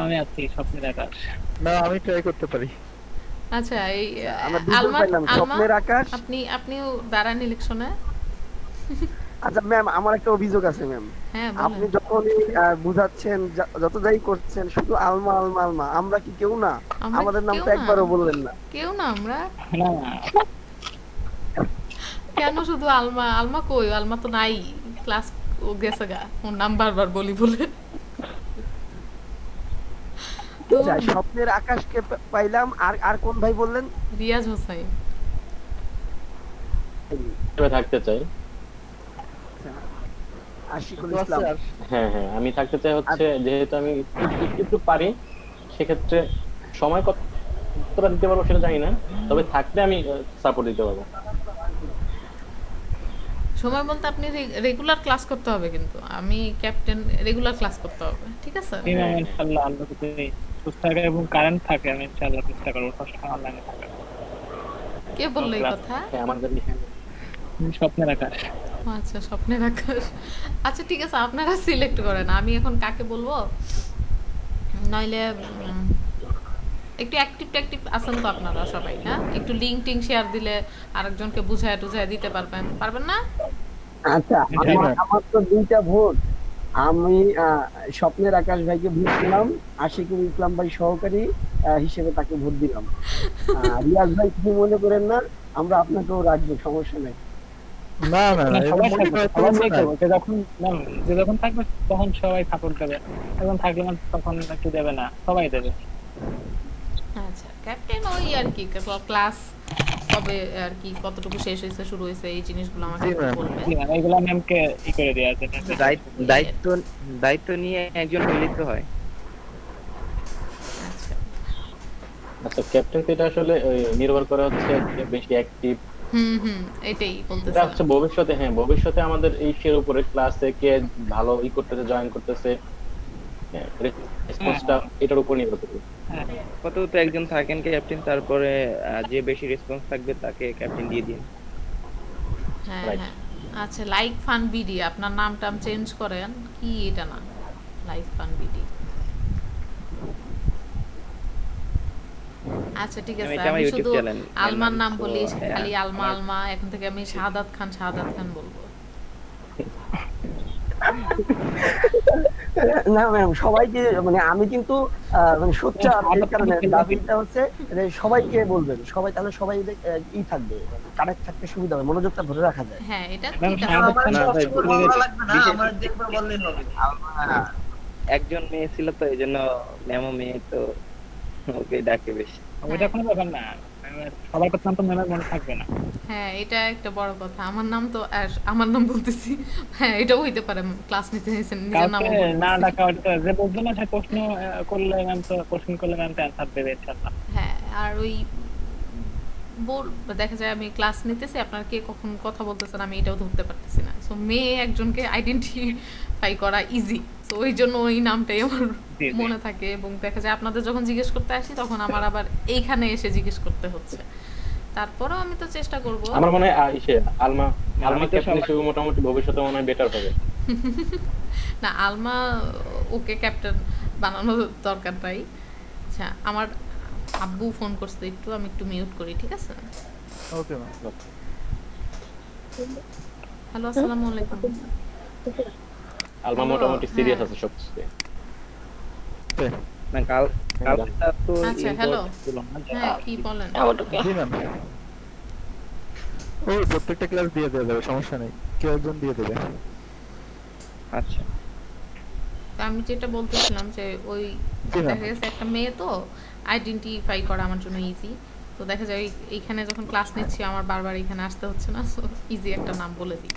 আমি আছি স্বপ্নের আকাশ না আমি ট্রাই করতে পারি। আচ্ছা এই আলমান স্বপ্নের আকাশ। আপনি আপনিও দাঁড়ান ইলেকশনে। আচ্ছা ম্যাম আমার একটা অভিযোগ আছে ম্যাম হ্যাঁ আপনি যখনই বুঝাচ্ছেন যত যাই করছেন শুধু আলমা আলমা আলমা আমরা কি কেউ না? আমাদের নাম তো একবারও বললেন না। কেউ না আমরা। কেন শুধু আলমা? আলমা কই? আলমা তো নাই ক্লাস ও গেছে গা ওর নাম বারবার বলি বলে। আচ্ছা, স্বপ্নের আকাশকে পাইলাম আর আর কোন ভাই বললেন? রিয়াজ হোসাইন। থাকতে চাই। আশিকুল ইসলাম। হ্যাঁ হ্যাঁ আমি থাকতে চাই হচ্ছে যেহেতু আমি একটু একটু পারি সেক্ষেত্রে সময় কতটা দিতে পারব সেটা জানি না তবে থাকলে আমি সাপোর্ট দিতে পারব। সময় বলতে আপনি রেগুলার ক্লাস করতে হবে কিন্তু। আমি ক্যাপ্টেন রেগুলার ক্লাস করতে হবে ঠিক আছে? ইনশাআল্লাহ আল্লাহ যদি সুস্থ থাকে এবং কারেন্ট থাকে আমি ইনশাআল্লাহ চেষ্টা করব সবসময় অনলাইনে থাকার কে বলল এই কথা? আমাদের আমি স্বপ্নের আকাশ। আচ্ছা স্বপ্নের আকাশ। আচ্ছা ঠিক আছে আপনারা সিলেক্ট করেন। আমি এখন কাকে বলব? নইলে একটু অ্যাক্টিভ ট্যাক্টিভ আছেন তো আপনারা সবাই না একটু লিঙ্ক টিং শেয়ার দিলে আরেকজনকে বুঝায় টুঝায় দিতে পারবেন পারবেন না? আচ্ছা আমার তো দুইটা ভোট। আমি স্বপ্নের আকাশ ভাইকে ভোট দিলাম আশিকুল ইসলাম ভাই সহকারী হিসেবে তাকে ভোট দিলাম। [laughs] রিয়াজ ভাই কিছু মনে করেন না? আমরা আপনাকেও রাখব সমস্যা নেই। না না মনে যখন না, যে যখন থাকবে তখন সবাই সাপোর্ট দেবে। এখন থাকলে তখন একটু দেবে না সবাই দেবে। ওই আর কি ক্লাস কবে আর কি কতটুকু শেষ হয়েছে শুরু হয়েছে এই জিনিসগুলো আমাকে. বলবে এইগুলো ম্যামকে ই করে দেওয়া আছে দায়িত্ব দায়িত্ব দায়িত্ব নিয়ে একজন মিলিত হয়। আচ্ছা। আচ্ছা ক্যাপ্টেন এটা আসলে নির্ভর করে হচ্ছে বেশি অ্যাক্টিভ হুম হুম এটাই এটা হচ্ছে ভবিষ্যতে হ্যাঁ ভবিষ্যতে আমাদের এই শের উপরে ক্লাসে কে ভালো ই করতেছে জয়েন করতেছে। রেসপন্সটা এটার উপর নির্ভর করবে কত তো একজন থাকেন ক্যাপ্টেন তারপরে যে বেশি রেসপন্স থাকবে তাকে ক্যাপ্টেন দিয়ে দিন। হ্যাঁ হ্যাঁ। আচ্ছা লাইক ফান বিডি আপনার নাম টাম চেঞ্জ করেন কি এটা না? Like fun BD. আচ্ছা ঠিক আছে আমি শুধু আলমার নাম বলি হ্যাঁ, খালি আলমা আলমা এখন থেকে আমি শাহাদাত খান শাহাদাত খান বলব। [laughs] না ম্যাম সবাইকে মানে আমি কিন্তু মানে সোচ্চার এই কারণে দাবিটা হচ্ছে সবাইকে বলবেন সবাই তাহলে সবাই ই থাকবে কানেক্ট থাকতে সুবিধা হবে মনোযোগটা ধরে রাখা যায়। হ্যাঁ এটা আমার লাগবে না আমার বললেই হবে। একজন মেয়ে ছিল তো এই জন্য ম্যামও মেয়ে তো ওকে ডাকে বেশি। ওইটা কোনো ব্যাপার না। সবার কথা তো ম্যামের মনে থাকবে না। হ্যাঁ এটা একটা বড় কথা। আমার নাম তো আর আমার নাম বলতেছি। হ্যাঁ এটাও হইতে পারে ক্লাস নিতে নিয়েছেন নিজের নাম না ডাকা যে না সে প্রশ্ন করলে ম্যাম তো কোশ্চেন করলে ম্যাম তো অ্যান্সার দেবে ইনশাআল্লাহ হ্যাঁ আর ওই বল দেখা যায় আমি ক্লাস নিতেছি আপনার কে কখন কথা বলতেছেন আমি এটাও ধরতে পারতেছি না। সো মেয়ে একজনকে আইডেন্টিফাই করা ইজি তো ওই জন্য ওই নামটাই আমার। মনে থাকে এবং দেখা যায় আপনাদের যখন জিজ্ঞেস করতে আসি তখন আমার আবার এইখানে এসে জিজ্ঞেস করতে হচ্ছে। তারপরেও আমি তো চেষ্টা করব। আমার মনে হয় ইসে আলমা আলমা ক্যাপ্টেন হিসেবে মোটামুটি ভবিষ্যতে মনে হয় বেটার হবে। [laughs] না আলমা ওকে ক্যাপ্টেন বানানোর দরকার নাই। আচ্ছা আমার আব্বু ফোন করছে একটু আমি একটু মিউট করি ঠিক আছে? ওকে ম্যাম হ্যালো আসসালামু আলাইকুম। আলমা মোটামুটি সিরিয়াস হ্যাঁ। আছে সব কিছুতে না কাল কালটা তো আচ্ছা, হ্যালো। হ্যাঁ কি বলেন? জি ম্যাম ও প্রত্যেকটা ক্লাস দিয়ে দেওয়া যাবে সমস্যা নেই। কেউ একজন দিয়ে দেবে। আচ্ছা। আমি যেটা বলতেছিলাম যে ওই জি দেখা গেছে একটা মেয়ে তো আইডেন্টিফাই করা আমার জন্য ইজি তো দেখা যায় এই- এইখানে যখন ক্লাস নিচ্ছি আমার বারবার এখানে আসতে হচ্ছে না সো ইজি একটা নাম বলে দিই।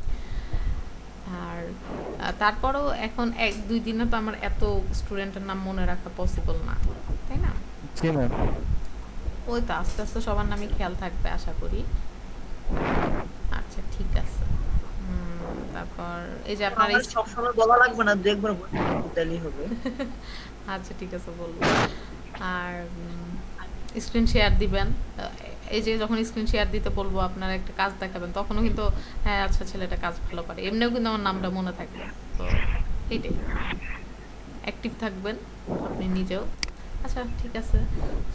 আর তারপরেও এখন এক দুই দিনে তো আমার এত স্টুডেন্টের নাম মনে রাখা পসিবল না তাই না? জি ম্যাম ওই তো আস্তে আস্তে সবার নামই খেয়াল থাকবে আশা করি। আচ্ছা ঠিক আছে। তারপর এই যে আপনার সবসময় বলা লাগবে না হবে। আচ্ছা ঠিক আছে বলব। আর স্ক্রিন শেয়ার দিবেন এই যে যখন স্ক্রিন শেয়ার দিতে বলব আপনারা একটা কাজ দেখাবেন তখনও কিন্তু হ্যাঁ আচ্ছা ছেলেটা কাজ ভালো পারে। এমনিও কিন্তু আমার নামটা মনে থাকবে তো এইটাই। অ্যাক্টিভ থাকবেন আপনি নিজেও। আচ্ছা ঠিক আছে।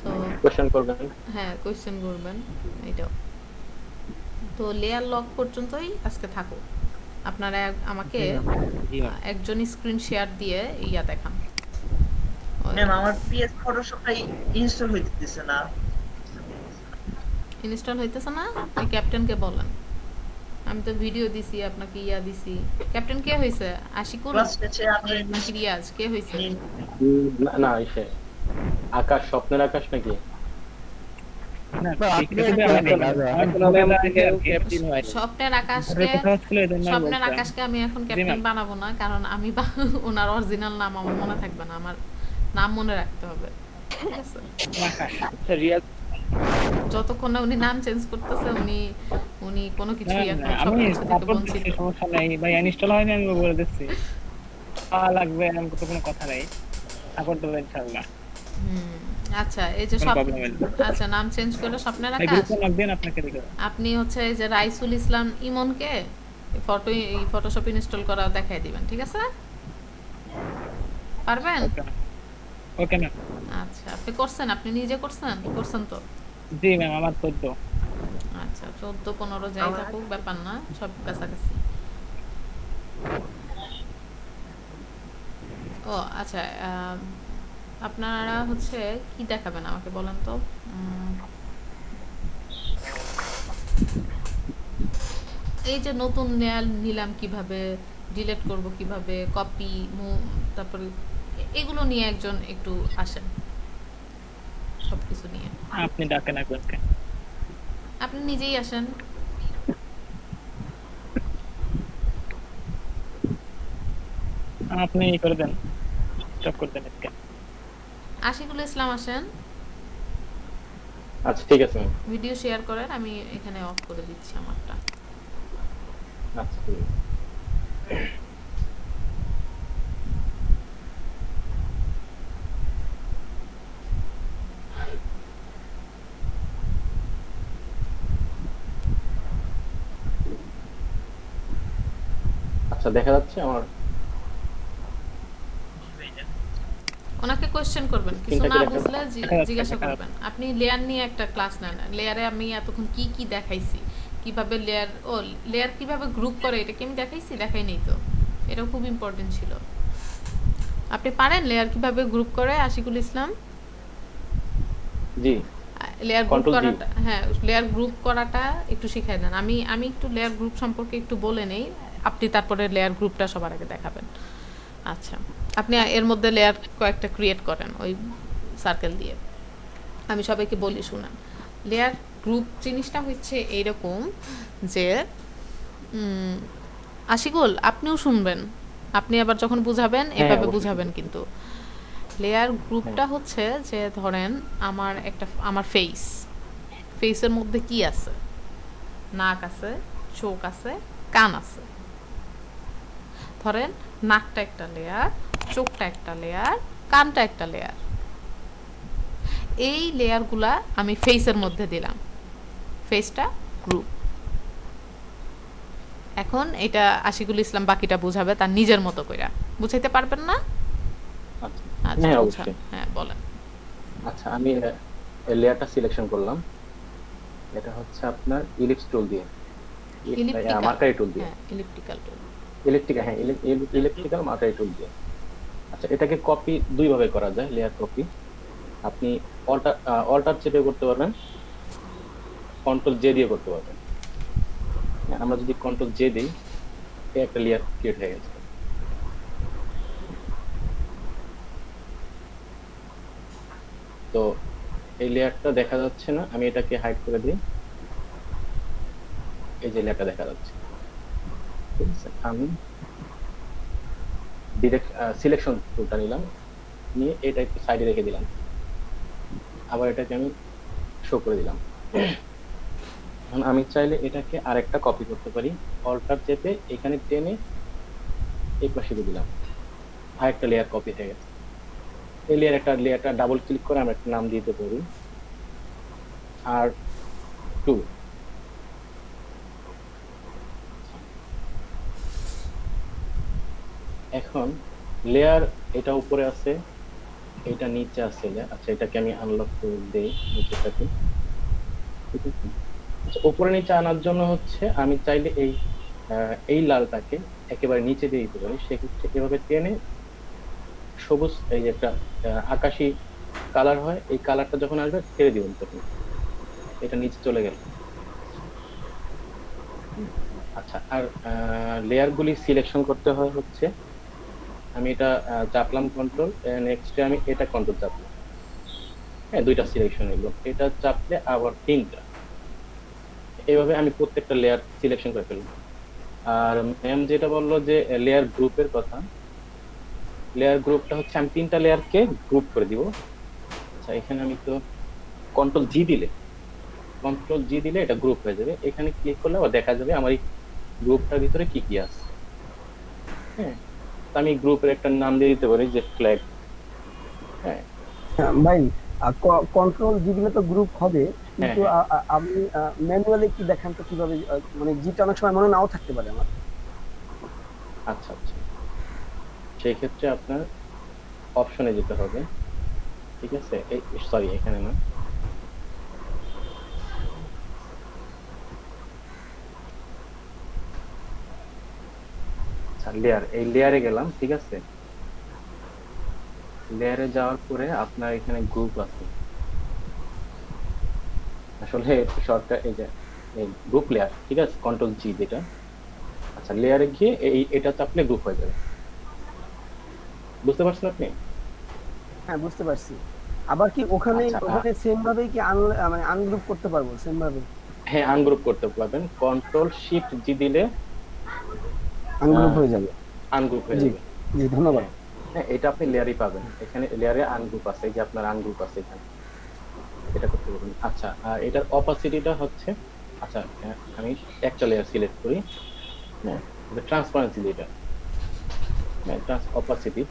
তো কোশ্চেন করবেন? হ্যাঁ কোয়েশ্চেন করবেন এটাও তো লেয়ার লক পর্যন্তই আজকে থাকুক। আপনারা এক- আমাকে একজন স্ক্রিন শেয়ার দিয়ে ইয়া দেখান। ম্যাম আমার পিএস ফটোশপটা ইনস্টল হইতেছে না। ইনস্টল হইতেছে না ওই ক্যাপ্টেনকে বলেন। আমি তো ভিডিও দিছি আপনাকে ইয়া দিছি। ক্যাপ্টেন কে হইছে? আশিকুর রিয়াজ? কে হইছে? না না ইসে আকাশ স্বপ্নের আকাশ নাকি? স্বপ্নের আকাশকে স্বপ্নের আকাশকে আমি এখন ক্যাপ্টেন বানাবো না কারণ আমি ওনার অরিজিনাল নাম আমার মনে থাকবে না আমার নাম মনে রাখতে হবে। ঠিক আছে? রিয়াজ যতক্ষণ না উনি নাম চেঞ্জ করতেছে উনি উনি কোনো না, কিছুই এখন সব আমি কিছু থেকে বঞ্চিত। সমস্যা নাই। ভাই ইনস্টল হয়নি আমি বলে দিচ্ছি। পা লাগবে এমন তো কোনো কথা নেই। সাপোর্ট দেবো ইনশাআল্লাহ। হুম, আচ্ছা এই যে সব আচ্ছা নাম চেঞ্জ করে স্বপ্নের আকাশ আপনি হচ্ছে এই যে রাইসুল ইসলাম ইমনকে ফটো ফটোশপ ইনস্টল করা দেখাই দিবেন ঠিক আছে? পারবেন? Okay ma'am. আচ্ছা আপনি করছেন? আপনি নিজে করছেন? করছেন তো? জি ম্যাম আমার চোদ্দ। আচ্ছা চোদ্দ পনেরো যাই থাকুক ব্যাপার না সব কাছাকাছি। ও আচ্ছা আপনারা হচ্ছে কি দেখাবেন আমাকে বলেন তো? এই যে নতুন নেয়াল নিলাম কীভাবে ডিলিট করব কীভাবে কপি তারপরে এগুলো নিয়ে একজন একটু আসেন। সবকিছু নিয়ে। আপনি ডাকেন একজনকে। আপনি নিজেই আসেন। আপনি ই করে দেন স্টপ করে দেন আজকে আশিকুল ইসলাম আসেন। আচ্ছা ঠিক আছে ভিডিও শেয়ার করেন আমি এখানে অফ করে দিচ্ছি আমারটা। আচ্ছা ঠিক আছে। আচ্ছা দেখা যাচ্ছে আমার। ওনাকে কোয়েশ্চেন করবেন কিছু না বুঝলে জিজ্ঞাসা করবেন। আপনি লেয়ার নিয়ে একটা ক্লাস নেন। লেয়ারে আমি এতক্ষণ কি কি দেখাইছি? কীভাবে লেয়ার ও লেয়ার কীভাবে গ্রুপ করে এটা কি আমি দেখাইছি? দেখাই নেই তো। এটা খুব ইম্পর্টেন্ট ছিল। আপনি পারেন লেয়ার কীভাবে গ্রুপ করে আশিকুল ইসলাম? জি। লেয়ার গ্রুপ করাটা হ্যাঁ লেয়ার গ্রুপ করাটা একটু শিখাই দেন। আমি আমি একটু লেয়ার গ্রুপ সম্পর্কে একটু বলে নেই। আপনি তারপরে লেয়ার গ্রুপটা সবার আগে দেখাবেন। আচ্ছা আপনি এর মধ্যে লেয়ার কয়েকটা ক্রিয়েট করেন ওই সার্কেল দিয়ে। আমি সবাইকে বলি শুনান। লেয়ার গ্রুপ জিনিসটা হচ্ছে এইরকম যে আশিকুল আপনিও শুনবেন। আপনি আবার যখন বুঝাবেন হ্যাঁ, এভাবে। বুঝাবেন কিন্তু। লেয়ার গ্রুপটা হচ্ছে যে ধরেন আমার একটা আমার ফেস ফেসের মধ্যে কি আছে? নাক আছে চোখ আছে কান আছে। ধরেন নাকটা একটা লেয়ার চোখটা একটা লেয়ার কানটা একটা লেয়ার এই লেয়ারগুলা আমি ফেসের মধ্যে দিলাম। ফেসটা গ্রুপ এখন এটা আশিকুল ইসলাম বাকিটা বুঝাবে তার নিজের মতো কইরা। বুঝাইতে পারবেন না? আচ্ছা। আচ্ছা হ্যাঁ হ্যাঁ বলেন। আচ্ছা আমি লেয়ারটা সিলেকশন করলাম। এটা হচ্ছে আপনার ইলিপস টুল দিয়ে। মার্কারি টুল দিয়ে। হ্যাঁ ইলেকট্রিক্যাল টুল ইলেকট্রিক্যাল হ্যাঁ ইলেকট্রিক্যাল টুল দিয়ে আচ্ছা এটাকে কপি দুই ভাবে করা যায় লেয়ার কপি আপনি অল্টার অল্টার চেপে করতে পারবেন কন্ট্রোল জে দিয়ে করতে পারবেন। হ্যাঁ, আমরা যদি কন্ট্রোল জে দিই একটা লেয়ার ক্রিয়েট হয়ে গেছে। তো এই লেয়ারটা দেখা যাচ্ছে না আমি এটাকে হাইড করে দিই। এই যে লেয়ারটা দেখা যাচ্ছে। আমি ডিরেক্ট সিলেকশন টুলটা নিলাম। নিয়ে এটা একটু সাইডে রেখে দিলাম। আবার এটাকে আমি শো করে দিলাম। এখন আমি চাইলে এটাকে আরেকটা কপি করতে পারি। অল্টার চেপে এখানে টেনে এই পাশে দিলাম। আরেকটা লেয়ার কপি হয়ে গেছে। এই লেয়ার একটা লেয়ারটা ডাবল ক্লিক করে আমরা একটা নাম দিতে পারি। আর টু এখন লেয়ার এটা উপরে আছে, এটা নিচে আছে আচ্ছা এটাকে আমি আনলক করে দেই নিচেটাকে ঠিক আছে আচ্ছা উপরে নিচে আনার জন্য হচ্ছে আমি চাইলে এই এই লালটাকে একেবারে নিচে দিয়ে দিতে পারি। সেক্ষেত্রে এভাবে টেনে সবুজ এই যে একটা আকাশি কালার হয়, এই কালারটা যখন আসবে ছেড়ে দিবেন তখন এটা নিচে চলে গেল। আচ্ছা আর লেয়ারগুলি সিলেকশন করতে হয় হচ্ছে আমি এটা চাপলাম কন্ট্রোল নেক্সটে আমি এটা কন্ট্রোল চাপলাম। হ্যাঁ দুইটা সিলেকশন এলো এটা চাপলে আবার তিনটা। এইভাবে আমি প্রত্যেকটা লেয়ার সিলেকশন করে ফেলব। আর ম্যাম যেটা বলল যে লেয়ার গ্রুপের কথা লেয়ার গ্রুপটা হচ্ছে আমি তিনটা লেয়ারকে গ্রুপ করে দিব। আচ্ছা এখানে আমি তো কন্ট্রোল জি দিলে কন্ট্রোল জি দিলে এটা গ্রুপ হয়ে যাবে। এখানে ক্লিক করলে আবার দেখা যাবে আমার এই গ্রুপটার ভিতরে কি কি আছে। হ্যাঁ আমি গ্রুপের একটা নাম দিয়ে দিতে পারি যে ফ্ল্যাগ হ্যাঁ। ভাই কন্ট্রোল জি দিলে তো গ্রুপ হবে কিন্তু হ্যাঁ। আ- আমি ম্যানুয়ালি কি দেখান তো কীভাবে মানে জিটা অনেক সময় মনে নাও থাকতে পারে আমার। আচ্ছা আচ্ছা। সেই ক্ষেত্রে আপনার অপশনে যেতে হবে ঠিক আছে? এই সরি এখানে না। আচ্ছা লেয়ার এই লেয়ারে গেলাম ঠিক আছে? লেয়ারে যাওয়ার পরে আপনার এখানে গ্রুপ আছে। আসলে শর্টটা এই যে গ্রুপ লেয়ার ঠিক আছে? কন্ট্রোল জি যেটা। আচ্ছা লেয়ারে গিয়ে এই এটা চাপলে গ্রুপ হয়ে যাবে বুঝতে পারছেন আপনি? হ্যাঁ বুঝতে পারছি। আবার কি ওখানে আচ্ছা, ওখানে সেম ভাবে কি আন মানে আনগ্রুপ করতে পারব সেম ভাবে হ্যাঁ আনগ্রুপ করতে পারবেন। কন্ট্রোল শিফট জি দিলে আনগ্রুপ হয়ে। যাবে। আনগ্রুপ হয়ে যাবে। জি ধন্যবাদ। হ্যাঁ এটা আপনি লেয়ারই পাবেন। এখানে লেয়ারে আনগ্রুপ আছে এই যে আপনার আনগ্রুপ আছে এখানে। এটা করতে পারবেন আচ্ছা আর এটার অপাসিটিটা হচ্ছে আচ্ছা হ্যাঁ, আমি একটা লেয়ার সিলেক্ট করি। হ্যাঁ ট্রান্সপারেন্সি যেটা। হ্যাঁ ট্রান্স অপাসিটি